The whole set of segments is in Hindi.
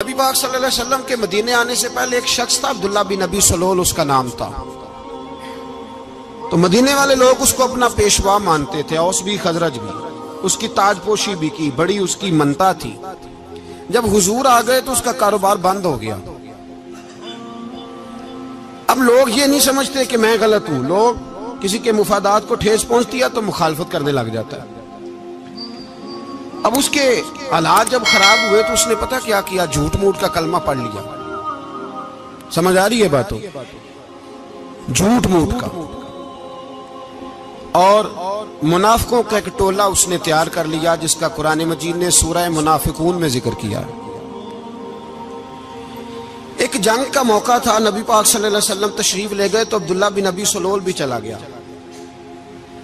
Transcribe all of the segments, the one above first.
नबी पाक सल्लल्लाहु अलैहि वसल्लम के मदीने आने से पहले एक शख्स था, अब्दुल्ला बिन नबी सलोल, उसका नाम था। तो मदीने वाले लोग उसको अपना पेशवा मानते थे, औस भी, खजरज भी। उसकी ताजपोशी भी की, बड़ी उसकी मनता थी। जब हुजूर आ गए तो उसका कारोबार बंद हो गया। अब लोग ये नहीं समझते कि मैं गलत हूँ। लोग किसी के मुफादात को ठेस पहुँचती है तो मुखालफत करने लग जाता है। अब उसके हालात जब खराब हुए तो उसने पता क्या किया? झूठ मूठ का कलमा पढ़ लिया। समझ आ रही है बातों? झूठ मूठ का। और मुनाफिकों का एक टोला उसने तैयार कर लिया, जिसका कुरान मजीद ने सूरह मुनाफिकून में ज़िक्र किया। एक जंग का मौका था। नबी पाक सल्लल्लाहु अलैहि वसल्लम तशरीफ़ ले गए तो अब्दुल्ला बिन नबी सलोल भी चला गया।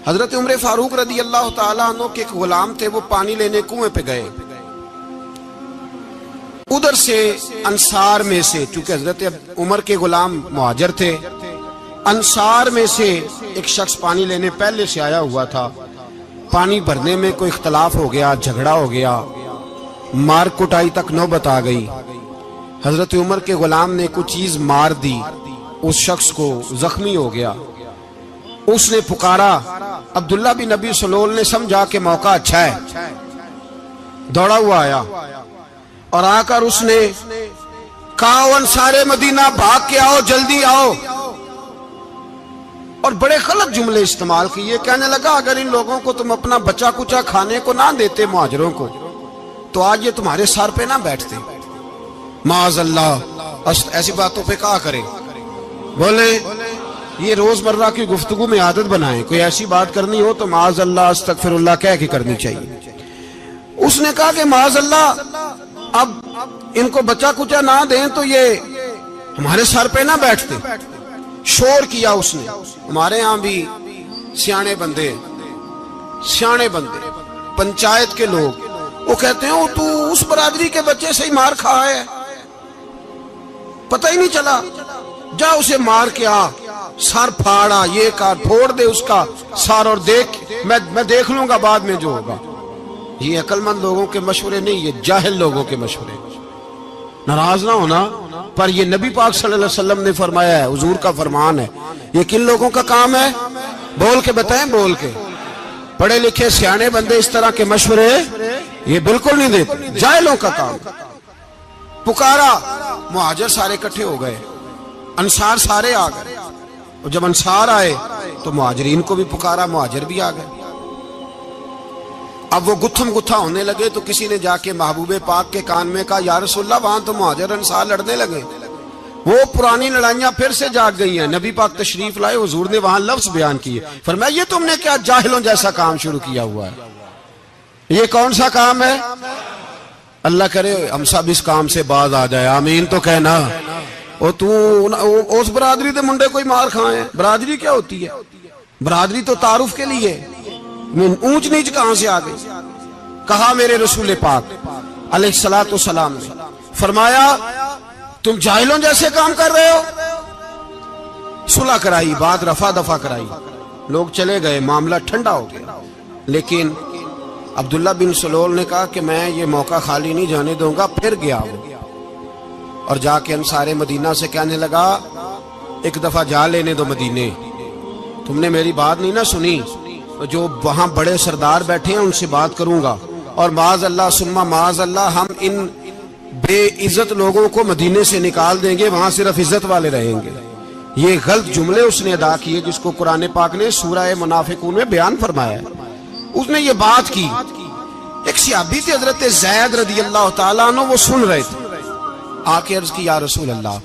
हज़रत उम्र फारूक रदी अल्लाह तु के एक गुलाम थे, वो पानी लेने कुएँ पे गए। उधर से अंसार में से, चूँकि हज़रत उमर के गुलाम मुहाजर थे, अंसार में से एक शख्स पानी लेने पहले से आया हुआ था। पानी भरने में कोई इख्तलाफ हो गया, झगड़ा हो गया, मार कुटाई तक नौबत आ गई। हज़रत उमर के गुलाम ने कुछ चीज़ मार दी, उस शख्स को जख्मी हो गया। उसने पुकारा, अब्दुल्ला बिन नबी सलोल ने समझा कि मौका अच्छा है। दौड़ा हुआ आया और आकर उसने कहा सारे मदीना भाग के आओ, जल्दी आओ। और बड़े गलत जुमले इस्तेमाल किए। कहने लगा, अगर इन लोगों को तुम अपना बचा कुचा खाने को ना देते, मुहाजरों को तो आज ये तुम्हारे सर पे ना बैठते। माज अल्लाह ऐसी बातों पे कहा करे। बोले ये रोज़मर्रा की गुफ्तगु में आदत बनाए। कोई ऐसी बात करनी हो तो माज अल्लाह अस्तगफिरुल्लाह कह के करनी चाहिए। उसने कहा कि माज अल्लाह अब इनको बचा कुचा ना दें तो ये हमारे सर पे ना बैठते। शोर किया उसने। हमारे यहाँ भी सियाणे बंदे सियाणे बंदे, पंचायत के लोग, वो कहते हैं तू उस बरादरी के बच्चे से ही मार खा है। पता ही नहीं चला। जा उसे मार के आ। सर फाड़ा, ये कर फोड़ दे उसका सर और देख, मैं मैं देख लूँगा बाद में जो होगा। ये अकलमंद लोगों के मशवरे नहीं, ये जाहिल लोगों के मशवरे। नाराज़ ना होना, पर ये नबी पाक सल्लल्लाहु अलैहि वसल्लम ने फरमाया है, हुजूर का फरमान है। ये किन लोगों का काम है? बोल के बताएँ, बोल के। पढ़े लिखे सियाने बंदे इस तरह के मशवरे, ये बिल्कुल नहीं देते। जायलों का काम। पुकारा, मुहाजर सारे इकट्ठे हो गए। अंसार सारे आ गए। और जब अंसार आए तो मुहाजरीन को भी पुकारा, मुहाजर भी आ गए। अब वो गुत्थम गुत्था होने लगे तो किसी ने जाके महबूब पाक के कान में कहा यार वहाँ तो मुहाजर अंसार लड़ने लगे। वो पुरानी लड़ाइयाँ फिर से जाग गई हैं। नबी पाक तशरीफ़ लाए, हजूर ने वहाँ लफ्ज बयान किए। फिर मैं ये तुमने क्या जाहिलों जैसा काम शुरू किया हुआ है? ये कौन सा काम है? अल्लाह करे, हम सब इस काम से बाज आ जाए। आमीन तो कहना। और तू उस बरादरी के मुंडे कोई मार खाए? बरादरी क्या होती है? बरादरी तो तारुफ के लिए। ऊंच नीच कहाँ से आ गई? कहा मेरे रसूल पाक अलैहिस्सलातु सलाम फरमाया, तुम जाहिलों जैसे काम कर रहे हो? सुलह कराई, बात रफा दफ़ा कराई। लोग चले गए, मामला ठंडा हो गया। लेकिन अब्दुल्ला बिन सलोल ने कहा कि मैं ये मौका खाली नहीं जाने दूँगा, फिर गया वो और जाके अंसारे मदीना से कहने लगा, एक दफ़ा जा लेने दो मदीने। तुमने मेरी बात नहीं ना सुनी? तो जो वहाँ बड़े सरदार बैठे हैं, उनसे बात करूँगा। और माज अल्लाह सुम्मा माज अल्लाह हम इन बेइज्जत लोगों को मदीने से निकाल देंगे, वहाँ सिर्फ़ इज़्ज़त वाले रहेंगे। ये गलत जुमले उसने अदा किए, जिसको कुरान पाक ने सूरह मुनाफिकून में बयान फरमाया उसने ये बात की। एक सियाबी थे, हज़रत जैद रदी अल्लाह तला वो सुन रहे थे। आके अर्ज़ की, या रसूल अल्लाह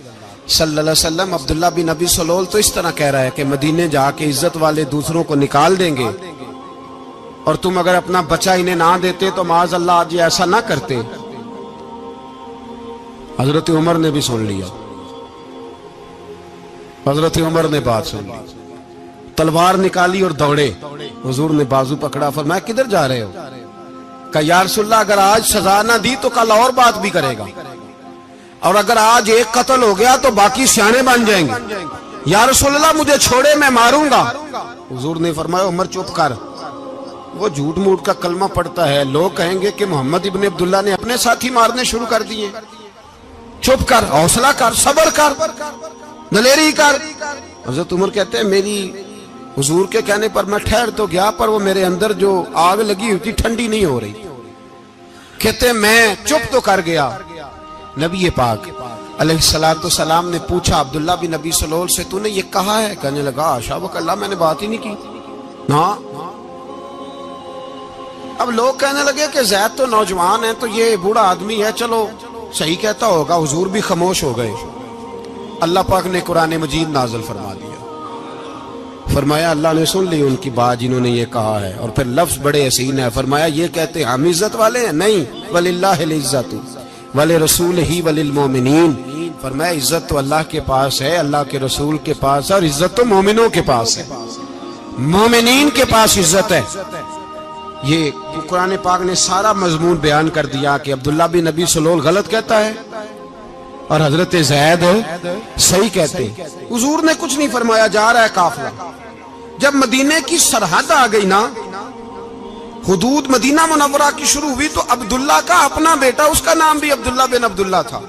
अलैहि अब्दुल्ला बिन नबी सलोल तो इस तरह कह रहा है कि मदीने जाके इज़्ज़त वाले दूसरों को निकाल देंगे और तुम अगर अपना बच्चा इन्हें ना देते तो माज अल्लाह आज ऐसा ना करते। हज़रत उमर ने भी सुन लिया। हज़रत उमर ने बात सुन ली। तलवार निकाली और दौड़े। हजूर ने बाजू पकड़ा फर मैं किधर जा रहे हो? का यारसुल्ला अगर आज सजा ना दी तो कल और बात भी करेगा। और अगर आज एक कत्ल हो गया तो बाकी सियाने बन जाएँगे। या रसोल्ला मुझे छोड़े, मैं मारूँगा। हुजूर ने फरमाया, उमर, चुप कर। वो झूठ मूठ का कलमा पड़ता है। लोग कहेंगे कि मोहम्मद इबन अब्दुल्ला ने अपने साथी मारने शुरू कर दिए। चुप कर, हौसला कर, सबर कर, दलेरी कर। हज़रत उमर कहते हैं, मेरी हुजूर के कहने पर मैं ठहर तो गया, पर वो मेरे अंदर जो आग लगी हुई थी, ठंडी नहीं हो रही। कहते मैं चुप तो कर गया। नबी पाक सलाम ने पूछा, अब्दुल्ला बिन नबी सलोल से तूने ये कहा है? कहने लगा, आशा वकल्ला मैंने बात ही नहीं की। ना? अब लोग कहने लगे कि जैद तो नौजवान है तो ये बूढ़ा आदमी है, चलो। सही कहता होगा, हुजूर भी खामोश हो गए। अल्लाह पाक ने कुरान मजीद नाजल फरमा दिया। फरमाया, अल्लाह ने सुन ली उनकी बात जिन्होंने ये कहा है। और फिर लफ्ज बड़े हसीन है, फरमाया, ये कहते हम इज़्ज़त वाले हैं? नहीं वलिल्ला इज़्ज़त। वले रसूल ही वलिल फरमाया, इज़्ज़त तो अल्लाह के पास है, अल्लाह के रसूल के पास है, और इज़्ज़त तो मोमिनों के पास है। मोमिनीन के पास इज़्ज़त है। ये कुरान पाक ने सारा मजमून बयान कर दिया कि अब्दुल्ला बिन नबी सलोल गलत कहता है, और हज़रत जैद सही कहते हुजूर ने कुछ नहीं फरमाया, जा रहा है काफिला। जब मदीने की सरहद आ गई ना हदूद मदीना मुनवरा की शुरू हुई तो अब्दुल्ला का अपना बेटा, उसका नाम भी अब्दुल्ला बिन अब्दुल्ला था।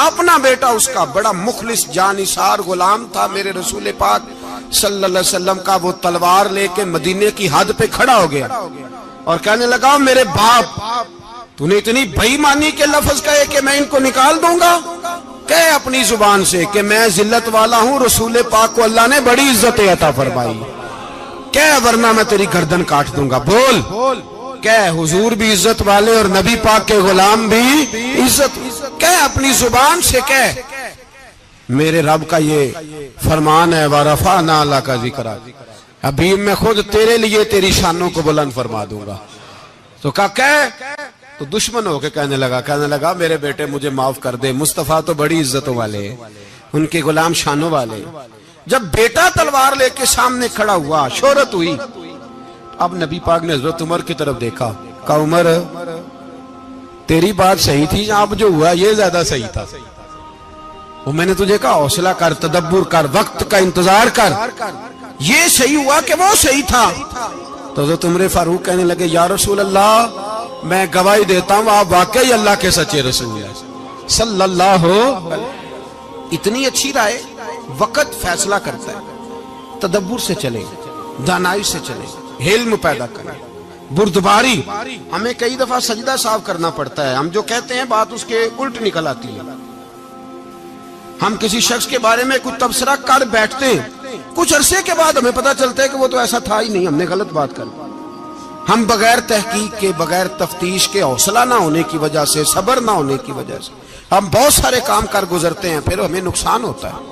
अपना बेटा उसका बड़ा मुखलिस, जानिसार गुलाम था मेरे रसूल पाक वसल्लम का। वो तलवार लेके मदीने की हद पे खड़ा हो गया और कहने लगा मेरे बाप, तूने इतनी बेईमानी के लफज कहे कि मैं इनको निकाल दूँगा? कह अपनी ज़ुबान से कि मैं जिल्लत वाला हूँ, रसूल पाक को अल्लाह ने बड़ी इज़्ज़त अता फरमाई। कह वरना मैं तेरी गर्दन काट दूँगा। बोल। कह हुजूर भी इज़्ज़त वाले और नबी पाक के गुलाम भी इज़्ज़त। कह अपनी ज़ुबान से कह मेरे रब का ये फरमान है वारफा ना अल्लाह का ज़िक्र अभी मैं खुद तेरे लिए तेरी शानों को बुलंद फरमा दूँगा। तो कहा कह। तो दुश्मन होके कहने लगा। कहने लगा मेरे बेटे मुझे माफ़ कर दे। मुस्तफ़ा तो बड़ी इज्जतों वाले उनके गुलाम शानों वाले जब बेटा तलवार लेके सामने खड़ा हुआ, शोहरत हुई। अब नबी पाक ने हज़रत उमर की तरफ़ देखा का उमर, तेरी बात सही थी अब जो हुआ, ये ज़्यादा सही था? वो मैंने तुझे कहा, हौसला कर, तदब्बर कर, वक्त का इंतज़ार कर। ये सही हुआ कि वो सही था? तो जो तुमरे फारूक कहने लगे, या रसूल अल्लाह मैं गवाही देता हूँ, आप वाकई अल्लाह के सच्चे रसूल है। सल्लल्लाहु इतनी अच्छी राय वक़्त फैसला करता है। तदब्बर से चले, दानाई से चले, हिल्म पैदा करें। बुरदबारी, हमें कई दफ़ा सजदा साफ़ करना पड़ता है। हम जो कहते हैं, बात उसके उल्ट निकल आती है। हम किसी शख्स के बारे में कुछ तबसरा कर बैठते हैं। कुछ अरसे के बाद हमें पता चलता है कि वो तो ऐसा था ही नहीं, हमने गलत बात कर हम बगैर तहकीक के, बगैर तफ्तीश के, हौसला ना होने की वजह से, सबर ना होने की वजह से, हम बहुत सारे काम कर गुजरते हैं, फिर हमें नुकसान होता है।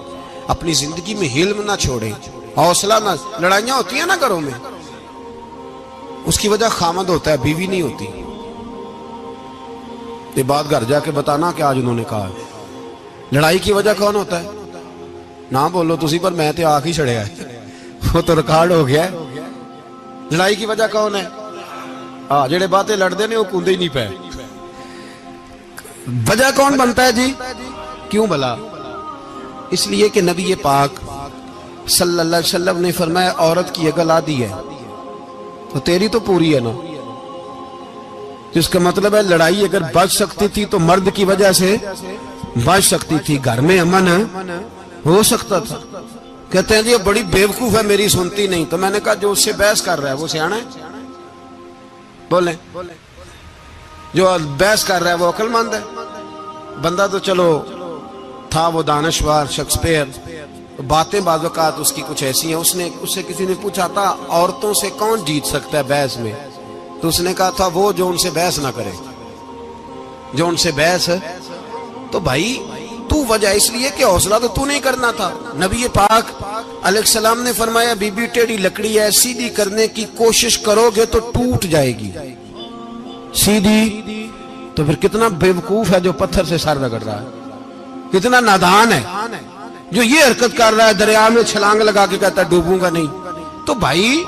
अपनी ज़िंदगी में हिल्म ना छोड़े, हौसला ना, लड़ाइयाँ होती है ना घरों में। उसकी वजह खामद होता है, बीवी नहीं होती। ये बात घर जाके बताना कि आज उन्होंने कहा है। लड़ाई की वजह कौन होता है? ना बोलो तुम पर मैं तो आख ही छड़िया वो तो रिकॉर्ड हो गया लड़ाई की वजह कौन है? हाँ जेडे बातें लड़ते ने कूदे ही नहीं पे वजह कौन बनता है जी? क्यों भला? इसलिए कि नबी पाक सल्लल्लाहु अलैहि वसल्लम ने फरमाया, औरत की अगल आदि है। तो तेरी तो पूरी है ना। जिसका मतलब है, लड़ाई अगर बच सकती थी तो मर्द की वजह से बच सकती थी। घर में अमन हो सकता था। कहते हैं जी बड़ी बेवकूफ़ है, मेरी सुनती नहीं। तो मैंने कहा, जो उससे बहस कर रहा है, वो सियाणा है? बोले, जो बहस कर रहा है, वो अकलमंद है। बंदा तो चलो था वो दानश्वर, शेक्सपियर। बातें बाजत उसकी कुछ ऐसी हैं। उसने, उससे किसी ने पूछा था औरतों से कौन जीत सकता है बहस में? तो उसने कहा, था वो जो उनसे बहस ना करे। जो उनसे बहस तो भाई, तू वजह इसलिए कि हौसला तो तू नहीं करना था। नबी पाक सलाम ने फरमाया, बीबी, टेढ़ी लकड़ी है, सीधी करने की कोशिश करोगे तो टूट जाएगी। सीधी तो फिर कितना बेवकूफ़ है जो पत्थर से सर रगड़ रहा है। कितना नादान है। जो ये हरकत कर रहा है, दरिया में छलांग लगा के कहता डूबूँगा नहीं। तो भाई,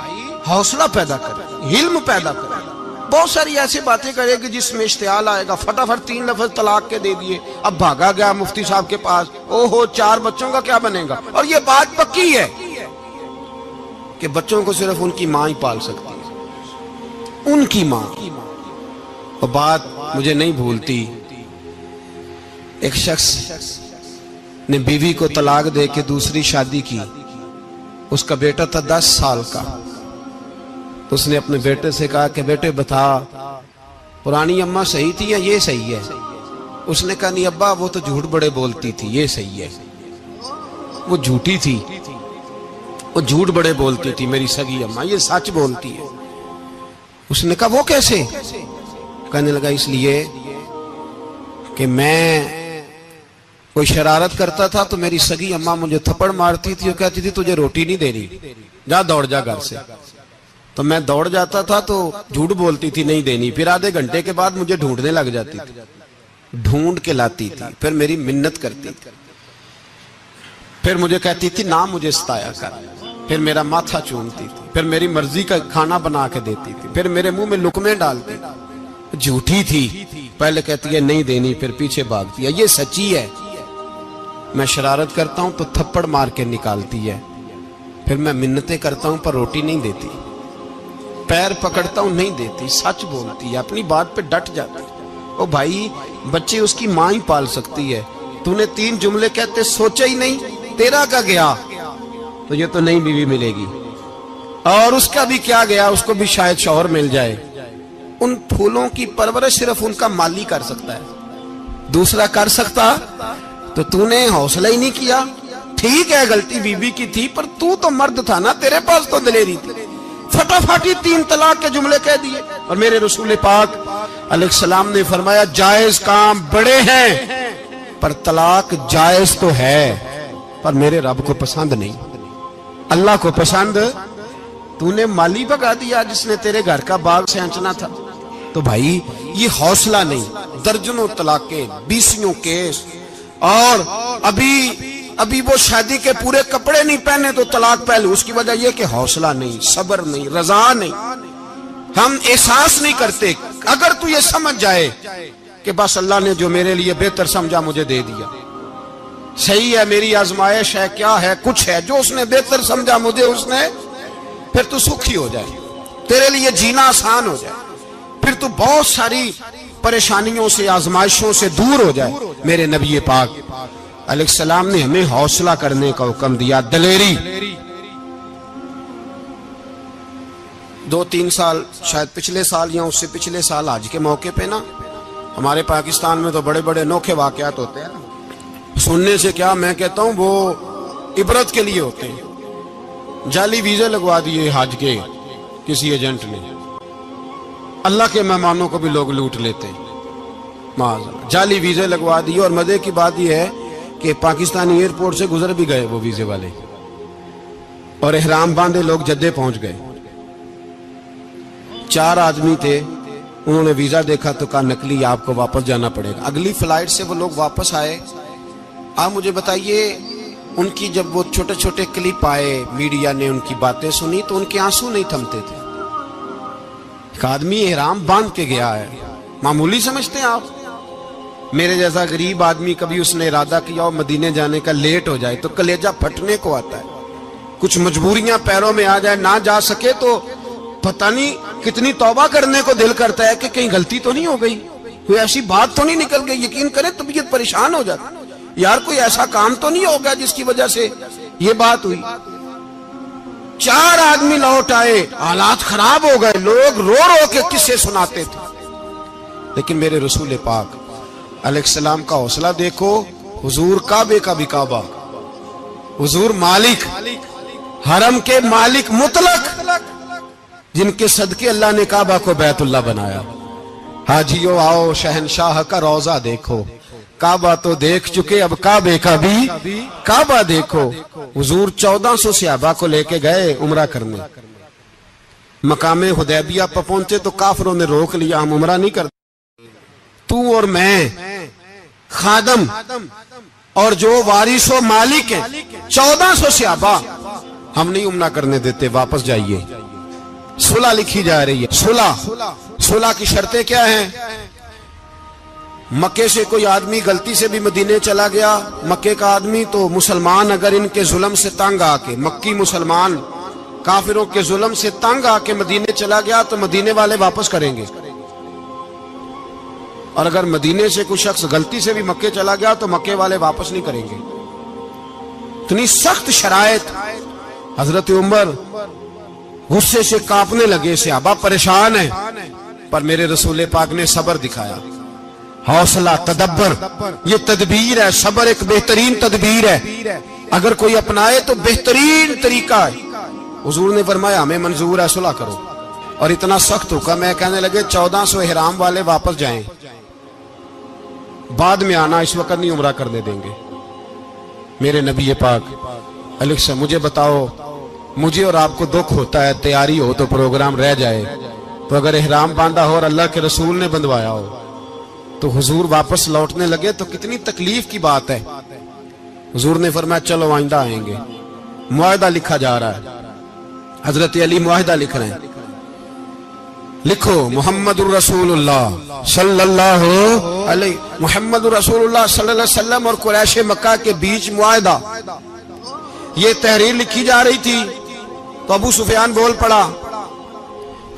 हौसला पैदा कर, हिल्म पैदा कर। बहुत सारी ऐसी बातें करेगी जिसमें इश्तेहाल आएगा, फटाफट तीन लफज तलाक के दे दिए। अब भागा गया मुफ्ती साहब के पास। ओहो, चार बच्चों का क्या बनेगा? और ये बात पक्की है कि बच्चों को सिर्फ़ उनकी माँ ही पाल सकती है। उनकी माँ। और बात मुझे नहीं भूलती। एक शख्स ने बीवी को तलाक दे के दूसरी शादी की। उसका बेटा था दस साल का। उसने अपने बेटे से कहा कि, बेटे, बता, पुरानी अम्मा सही थी या ये सही है? उसने कहा, नहीं अब्बा, वो तो झूठ बड़े बोलती थी, ये सही है। वो झूठी थी। वो झूठ बड़े बोलती थी, मेरी सगी अम्मा, ये सच बोलती है। उसने कहा, वो कैसे? कहने लगा, इसलिए कि मैं कोई शरारत करता था तो मेरी सगी अम्मा मुझे थप्पड़ मारती थी और कहती थी, तुझे रोटी नहीं देनी। जा दौड़ जा घर से। तो मैं दौड़ जाता था तो झूठ बोलती थी, नहीं देनी। फिर आधे घंटे के बाद मुझे ढूँढने लग जाती थी। ढूंढ के लाती थी। फिर मेरी मिन्नत करती थी। फिर मुझे कहती थी, ना मुझे सताया कर। फिर मेरा माथा चूमती थी। फिर मेरी मर्ज़ी का खाना बना के देती थी। फिर मेरे मुँह में लुकमे डालती झूठी थी। पहले कहती है, नहीं देनी। फिर पीछे भागती है। ये सच्ची है। मैं शरारत करता हूँ तो थप्पड़ मार के निकालती है। फिर मैं मिन्नतें करता हूँ पर रोटी नहीं देती। पैर पकड़ता हूँ नहीं देती, सच बोलती है, अपनी बात पे डट जाती ओ भाई, बच्चे उसकी माँ ही पाल सकती है। तूने तीन जुमले कहते सोचा ही नहीं, तेरा का गया? तो ये तो नई बीवी मिलेगी। और उसका भी क्या गया? उसको भी शायद शोहर मिल जाए। उन फूलों की परवरिश सिर्फ़ उनका माली कर सकता है। दूसरा कर सकता? तो तूने हौसला ही नहीं किया। ठीक है, गलती बीबी की थी, पर तू तो मर्द था ना, तेरे पास तो दलेरी थी। फटाफटी तीन तलाक के जुमले कह दिए। और मेरे रसूल पाक सलाम ने फरमाया, जायज़ काम बड़े हैं, पर तलाक जायज़ तो है, पर मेरे रब को पसंद नहीं। अल्लाह को पसंद, तूने माली भगा दिया जिसने तेरे घर का बाग से अंचना था। तो भाई, ये हौसला नहीं, दर्जनों तलाके, बीसियों केस और अभी अभी वो शादी के पूरे कपड़े नहीं पहने तो तलाक पहले। उसकी वजह यह कि हौसला नहीं, सब्र नहीं, रजा नहीं। हम एहसास नहीं करते। अगर तू ये समझ जाए कि बस अल्लाह ने जो मेरे लिए बेहतर समझा मुझे दे दिया। सही है, मेरी आजमाइश है, क्या है, कुछ है, जो उसने बेहतर समझा मुझे, उसने, फिर तू सुखी हो जाए। तेरे लिए जीना आसान हो जाए। फिर तू बहुत सारी परेशानियों से, आजमाइशों से दूर हो जाए मेरे नबी पाक। सलाम ने हमें हौसला करने का हुक्म दिया, दलेरी। दो तीन साल, शायद पिछले साल या उससे पिछले साल आज के मौके पे ना, हमारे पाकिस्तान में तो बड़े बड़े अनोखे वाकयात होते हैं सुनने से क्या मैं कहता हूँ, वो इबरत के लिए होते हैं। जाली वीजे लगवा दिए हज के किसी एजेंट ने। अल्लाह के मेहमानों को भी लोग लूट लेते हैं। जाली वीजे लगवा दिए और मज़े की बात यह है कि पाकिस्तानी एयरपोर्ट से गुजर भी गए वो वीजे वाले। और एहराम बांधे लोग जद्दे पहुँच गए। चार आदमी थे, उन्होंने वीज़ा देखा तो कहा, नकली, आपको वापस जाना पड़ेगा। अगली फ़्लाइट से वो लोग वापस आए। आप मुझे बताइए, उनकी जब वो छोटे छोटे क्लिप आए, मीडिया ने उनकी बातें सुनी तो उनके आँसू नहीं थमते थे। एक आदमी एहराम बाँध के गया है। मामूली समझते हैं आप? मेरे जैसा गरीब आदमी कभी उसने इरादा किया और मदीने जाने का लेट हो जाए तो कलेजा फटने को आता है। कुछ मजबूरियाँ पैरों में आ जाए, ना जा सके तो पता नहीं कितनी तौबा करने को दिल करता है कि कहीं गलती तो नहीं हो गई। कोई ऐसी बात तो नहीं निकल गई, यकीन करे तबीयत परेशान हो जाती। यार कोई ऐसा काम तो नहीं होगा जिसकी वजह से ये बात हुई? चार आदमी लौट आए। हालात खराब हो गए। लोग रो रो के किस्से सुनाते थे। लेकिन मेरे रसूल पाक अलैहिस्सलाम का हौसला देखो, हुजूर काबे का भी काबा। हुजूर मालिक, हरम के मालिक मुतलक, जिनके सदके अल्लाह ने काबा को बैतुल्ला बनाया। हाजियो आओ, शहनशाह का रोजा देखो। काबा तो देख चुके, अब काबे का भी काबा देखो। हजूर चौदह सौ सियाबा को लेके गए उमरा करने। मकामे हुदैबिया पर पहुँचे तो काफरों ने रोक लिया, हम उमरा नहीं करते। तू और मैं, खादम और जो वारिस मालिक है, चौदह सौ सियाबा, हम नहीं उमरा करने देते, वापस जाइए। सुलह लिखी जा रही है, सुलह। सुलह की शर्तें क्या हैं? मक्के से कोई आदमी गलती से भी मदीने चला गया, मक्के का आदमी तो मुसलमान अगर इनके जुल्म से तंग आके, मक्की मुसलमान काफिरों के जुल्म से तंग आके मदीने चला गया तो मदीने वाले वापस करेंगे। और अगर मदीने से कोई शख्स गलती से भी मक्के चला गया तो मक्के वाले वापस नहीं करेंगे। इतनी सख्त शरायत हज़रत उमर गुस्से से कांपने लगे, सियाबा परेशान है, पर मेरे रसूल पाक ने सबर दिखाया। हौसला, तदब्बर। ये तदबीर है, सबर एक बेहतरीन तदबीर है। अगर कोई अपनाए तो बेहतरीन तरीका है। हुजूर ने फरमाया, हमें मंजूर है, सुलह करो। और इतना सख्त हुक्म मैं कहने लगे, चौदह सौ एहराम वाले वापस जाए। बाद में आना, इस वक्त नहीं उम्र करने देंगे। मेरे नबी पाक अलिक्सा मुझे बताओ, मुझे और आपको दुख होता है, तैयारी हो तो प्रोग्राम रह जाए। तो अगर एहराम बांधा हो और अल्लाह के रसूल ने बंधवाया हो तो हुजूर वापस लौटने लगे तो कितनी तकलीफ़ की बात है। हुजूर ने फरमाया, चलो, आइंदा आएँगे। मुआदा लिखा जा रहा है। हज़रत अली मुआदा लिख रहे हैं। लिखो मोहम्मद सल्लल्लाहु अलैहि मोहम्मद रसूलुल्लाह सल्लल्लाहु और कुरैश मक्का के बीच मुआदा ये तहरीर लिखी जा रही थी। तो अबू सुफियान बोल पड़ा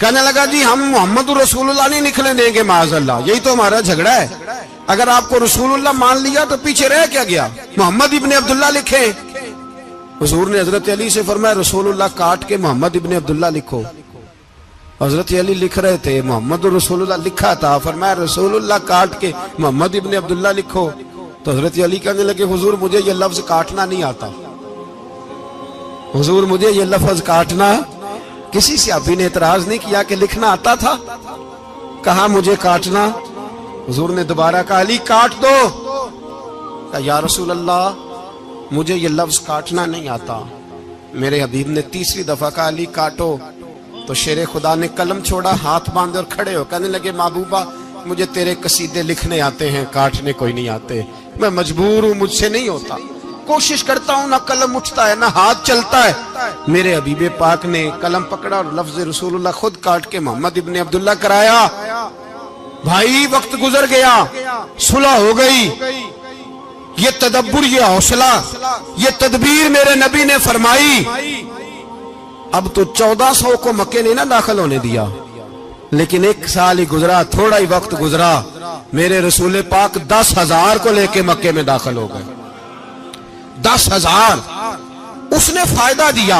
कहने लगा, जी, हम मोहम्मद रसूलुल्लाह नहीं निकले देंगे माजल्ला यही तो हमारा झगड़ा है। अगर आपको रसूलुल्लाह मान लिया तो पीछे रह क्या गया? मोहम्मद इब्ने अब्दुल्ला लिखे। हजूर ने हज़रत अली से फरमाया, रसूलुल्लाह काट के मोहम्मद इब्ने अब्दुल्ला लिखो। हज़रत अली लिख रहे थे मोहम्मद रसूलुल्लाह लिखा था। फरमाया, रसूलुल्लाह काट के मोहम्मद इबन अब्दुल्ला लिखो। तो हज़रत अली कहने लगे, हुजूर, मुझे ये लफ्ज काटना नहीं आता। हुजूर, मुझे ये लफ्ज काटना किसी से अभी ने इतराज नहीं किया कि लिखना आता था? कहा, मुझे काटना। हुजूर ने दोबारा कहा, अली, काट दो। या रसूल अल्लाह मुझे ये लफ्ज काटना नहीं आता। मेरे हबीब ने तीसरी दफ़ा कहा, अली, काटो। तो शेर खुदा ने कलम छोड़ा, हाथ बांधे और खड़े हो, कहने लगे, महबूबा, मुझे तेरे कसीदे लिखने आते हैं, काटने कोई नहीं आते। मैं मजबूर हूँ, मुझसे नहीं होता। कोशिश करता हूँ, ना कलम उठता है, ना हाथ चलता है। मेरे अबीबे पाक ने कलम पकड़ा और लफ्ज रसूलुल्लाह खुद काट के मोहम्मद इब्ने अब्दुल्ला कराया। भाई, वक्त गुजर गया, सुलह हो गई। ये तदब्बर, ये हौसला, ये तदबीर मेरे नबी ने फरमाई। अब तो चौदह सौ को मक्के ने ना दाखिल होने दिया। लेकिन एक साल ही गुजरा, थोड़ा ही वक्त गुजरा। मेरे रसूल पाक दस हज़ार को लेके मक्के में दाखिल हो गए। दस हज़ार। उसने फ़ायदा दिया।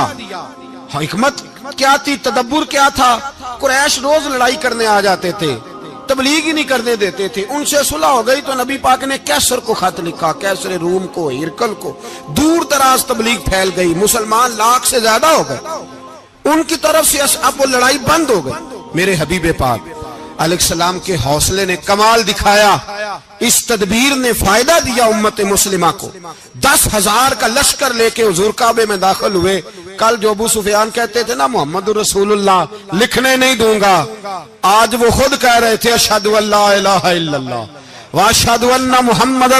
हिकमत क्या थी? तदब्बर क्या था? कुरैश रोज लड़ाई करने आ जाते थे, तबलीग ही नहीं करने देते थे। उनसे सुलह हो गई तो नबी पाक ने कैसर को खत लिखा, कैसर रूम को, हिरकल को। दूर दराज तबलीग फैल गई, मुसलमान लाख से ज़्यादा हो गए। उनकी तरफ़ से अब वो लड़ाई बंद हो गई। मेरे हबीबे पाक अलैहिस्सलाम के हौसले ने कमाल दिखाया। इस तदबीर ने फ़ायदा दिया उम्मत मुस्लिमा को। दस हज़ार का लश्कर लेके हजूर काबे में दाखिल हुए। कल जो अबू सुफियान कहते थे ना, मोहम्मद रसूलुल्लाह लिखने नहीं दूँगा। आज वो खुद कह रहे थे अशद मोहम्मद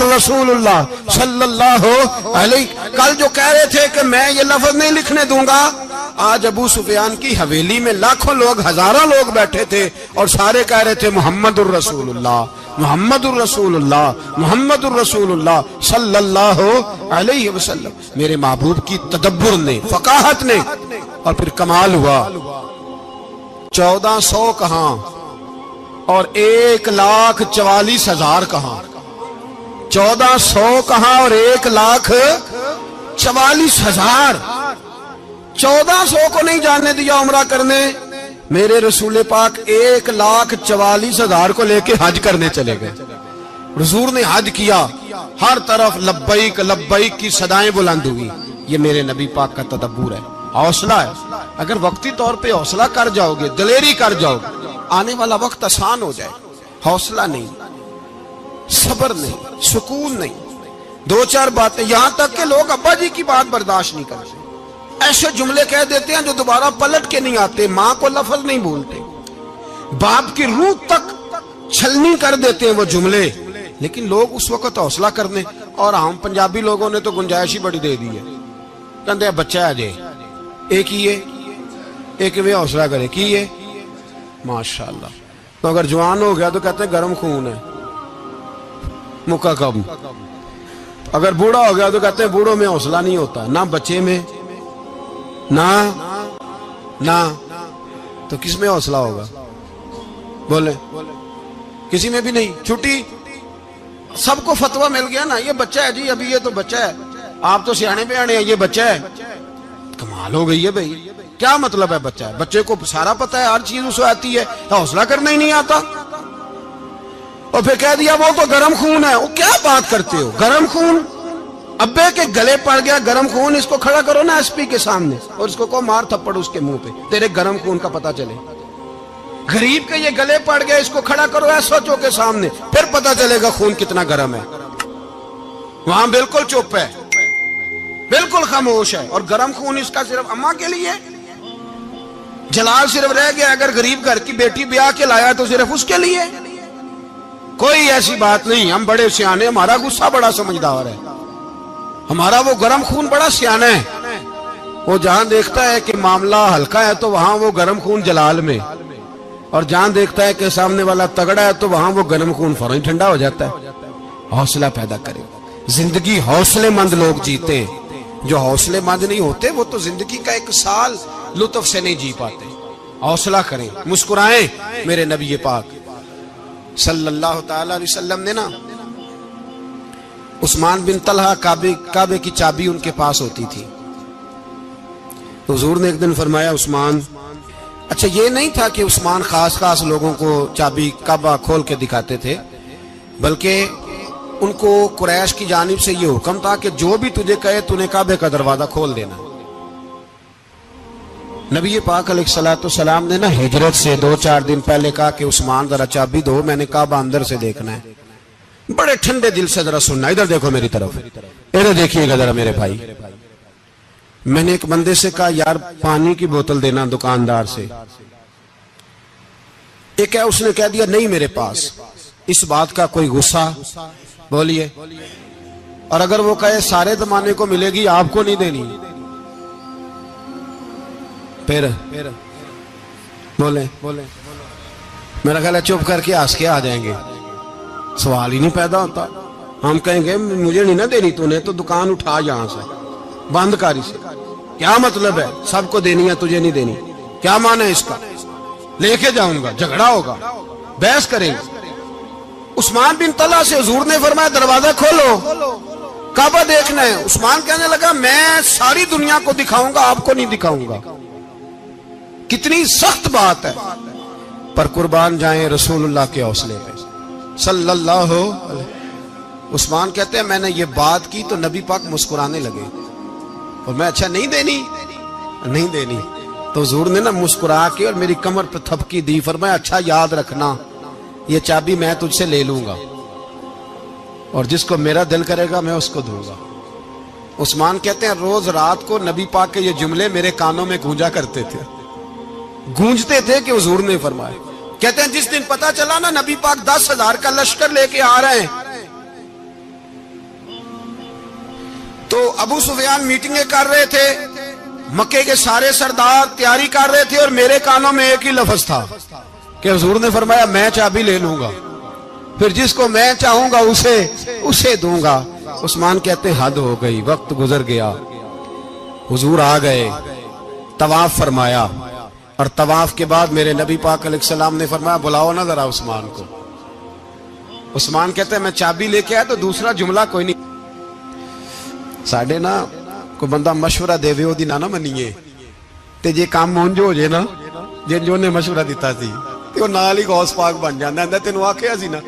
कल जो कह रहे थे कि मैं ये लफ्ज नहीं लिखने दूँगा, आज अबू सुफियान की हवेली में लाखों लोग, हज़ारों लोग बैठे थे और सारे कह रहे थे मोहम्मद मोहम्मद मोहम्मद रसूलुल्लाह सल्लल्लाहु अलैहि मेरे महबूब की तदब्बर ने, फकाहत ने, और फिर कमाल हुआ। चौदह सौ कहा? और एक लाख चवालीस हज़ार कहा। चौदह सौ कहा और एक लाख चवालीस हज़ार। चौदह सौ को नहीं जाने दिया उमरा करने। मेरे रसूल पाक एक लाख चवालीस हज़ार को लेके हज करने चले गए। रसूर ने हज किया। हर तरफ़ लब्बईक लब्बईक की सदाएँ बुलंद हुई। ये मेरे नबी पाक का तदब्बूर है। हौसला है। अगर वक्ती तौर पे हौसला कर जाओगे, दलेरी कर जाओगे आने वाला वक्त आसान हो जाए। हौसला नहीं, सबर नहीं, सुकून नहीं। दो चार बातें, यहाँ तक के लोग अब्बा जी की बात बर्दाश्त नहीं करते। ऐसे जुमले कह देते हैं जो दोबारा पलट के नहीं आते, माँ को लफज नहीं बोलते बाप की रूह तक छलनी कर देते हैं वो जुमले। लेकिन लोग उस वक्त हौसला करने, और हम पंजाबी लोगों ने तो गुंजाइश ही बड़ी दे दी है। कहते बच्चा है जे एक ही है, एक वे हौसला करे, की है? माशाल्लाह। तो अगर जवान हो गया तो कहते हैं गर्म खून है। मुक्का कब अगर बूढ़ा हो गया तो कहते हैं बूढ़ों में हौसला नहीं होता। ना बच्चे में, ना ना। तो किसमें हौसला होगा? बोले। किसी में भी नहीं। छुट्टी। सबको फतवा मिल गया ना, ये बच्चा है जी, अभी ये तो बच्चा है। आप तो सियाने आने हैं, ये बच्चा है। कमाल हो गई है भाई। क्या मतलब है बच्चा? है बच्चे को सारा पता है, हर चीज़ उसे आती है। हौसला करना ही नहीं आता। और फिर कह दिया, वो तो गर्म खून है। वो क्या बात करते हो? गर्म खून? अब्बे के गले पड़ गया, गर्म खून, इसको खड़ा करो ना एसपी के सामने। और इसको को मार थप्पड़ उसके मुँह पे। तेरे गर्म खून का पता चले। गरीब के ये गले पड़ गया इसको खड़ा करो एसओचओ के सामने। फिर पता चलेगा खून कितना गर्म है। वहाँ बिल्कुल चुप है। बिल्कुल खामोश है। और गर्म खून इसका सिर्फ़ अम्मा के लिए? जलाल सिर्फ़ रह गया, अगर गरीब घर की बेटी ब्याह के लाया तो सिर्फ़ उसके लिए। कोई ऐसी बात नहीं, हम बड़े सियाने, हमारा गुस्सा बड़ा समझदार है। हमारा वो गर्म खून बड़ा सियाना है। वो जहाँ देखता है कि मामला हल्का है तो वहाँ वो गर्म खून जलाल में। और जहाँ देखता है कि सामने वाला तगड़ा है तो वहाँ वो गर्म खून फ़ौरन ठंडा हो जाता है। हौसला पैदा करे। ज़िंदगी हौसलेमंद लोग जीते। जो हौसलेमंद नहीं होते, वो तो ज़िंदगी का एक साल लुत्फ से नहीं जी पाते। हौसला करें, मुस्कुराएँ मेरे नबी पाक। सल्लल्लाहु अलैहि वसल्लम ने ना, उस्मान बिन तलहा काबे काबे की चाबी उनके पास होती थी। हुजूर ने एक दिन फरमाया, उस्मान अच्छा ये नहीं था कि उस्मान खास खास लोगों को चाबी काबा खोल के दिखाते थे, बल्कि उनको कुरैश की जानिब से ये हुक्म था कि जो भी तुझे कहे, तूने काबे का दरवाज़ा खोल देना। नबी पाक सलाम ने ना हिजरत से दो चार दिन पहले कहा कि उस्मान जरा चाबी दो, मैंने काबा अंदर से देखना है। बड़े ठंडे दिल से जरा सुनना, इधर देखो मेरी तरफ़। इधर देखिएगा जरा मेरे भाई। मैंने एक बंदे से कहा, यार, पानी की बोतल देना दुकानदार से। एक है उसने कह दिया, नहीं मेरे पास। इस बात का कोई गुस्सा? बोलिए। और अगर वो कहे, सारे जमाने को मिलेगी, आपको नहीं देनी। फिर बोले बोले मेरा ख्याल है चुप करके हंस के आ जाएँगे। सवाल ही नहीं पैदा होता। हम कहेंगे, मुझे नहीं ना देनी तूने तो दुकान उठा यहाँ से। बंद कारी से क्या मतलब है? सबको देनी है, तुझे नहीं देनी। क्या मान है इसका? लेके जाऊँगा, झगड़ा होगा। बहस करेंगे। उस्मान बिन तला से हजूर ने फरमाया, दरवाज़ा खोलो। काबा देखना है उस्मान कहने लगा, मैं सारी दुनिया को दिखाऊँगा, आपको नहीं दिखाऊँगा। कितनी सख्त बात है। पर कुर्बान जाए रसूलुल्लाह के हौसले पे। सल्लल्लाहु उस्मान कहते हैं, मैंने ये बात की तो नबी पाक मुस्कुराने लगे। और मैं अच्छा नहीं देनी? नहीं देनी। तो जूर ने ना मुस्कुरा के और मेरी कमर पर थपकी दी फिर मैं अच्छा याद रखना। ये चाबी मैं तुझसे ले लूँगा। और जिसको मेरा दिल करेगा, मैं उसको दूँगा। उस्मान कहते हैं, रोज रात को नबी पाक के ये जुमले मेरे कानों में गूंजा करते थे। गूंजते थे कि हजूर ने फरमाए कहते हैं, जिस दिन पता चला ना, नबी पाक दस हज़ार का लश्कर लेके आ रहे हैं। तो अबू सुफियान मीटिंगें कर रहे थे, मक्के के सारे सरदार तैयारी कर रहे थे और मेरे कानों में एक ही लफज था कि हजूर ने फरमाया, मैं चाबी ले लूँगा। फिर जिसको मैं चाहूँगा, उसे उसे दूँगा। उस्मान कहते, हद हो गई, वक्त गुजर गया। हुजूर आ गए। तवाफ फरमाया। और तवाफ के बाद मेरे नबी पाक सलाम ने फरमाया बुलाओ ना जरा उस्मान को उस्मान कहते हैं मैं चाबी लेके आया तो दूसरा जुमला कोई नहीं साढ़े ना कोई बंदा मशवरा देवे ओदी ना ना मनीए ते जे काम मुंज हो जे ना जे जो ने मशवरा दिता सी ਤੇ ਉਹ ਨਾਲ ਹੀ ਗੌਸ ਪਾਕ ਬਣ ਜਾਂਦਾ ਹੁੰਦਾ ਤੈਨੂੰ ਆਖਿਆ ਸੀ ਨਾ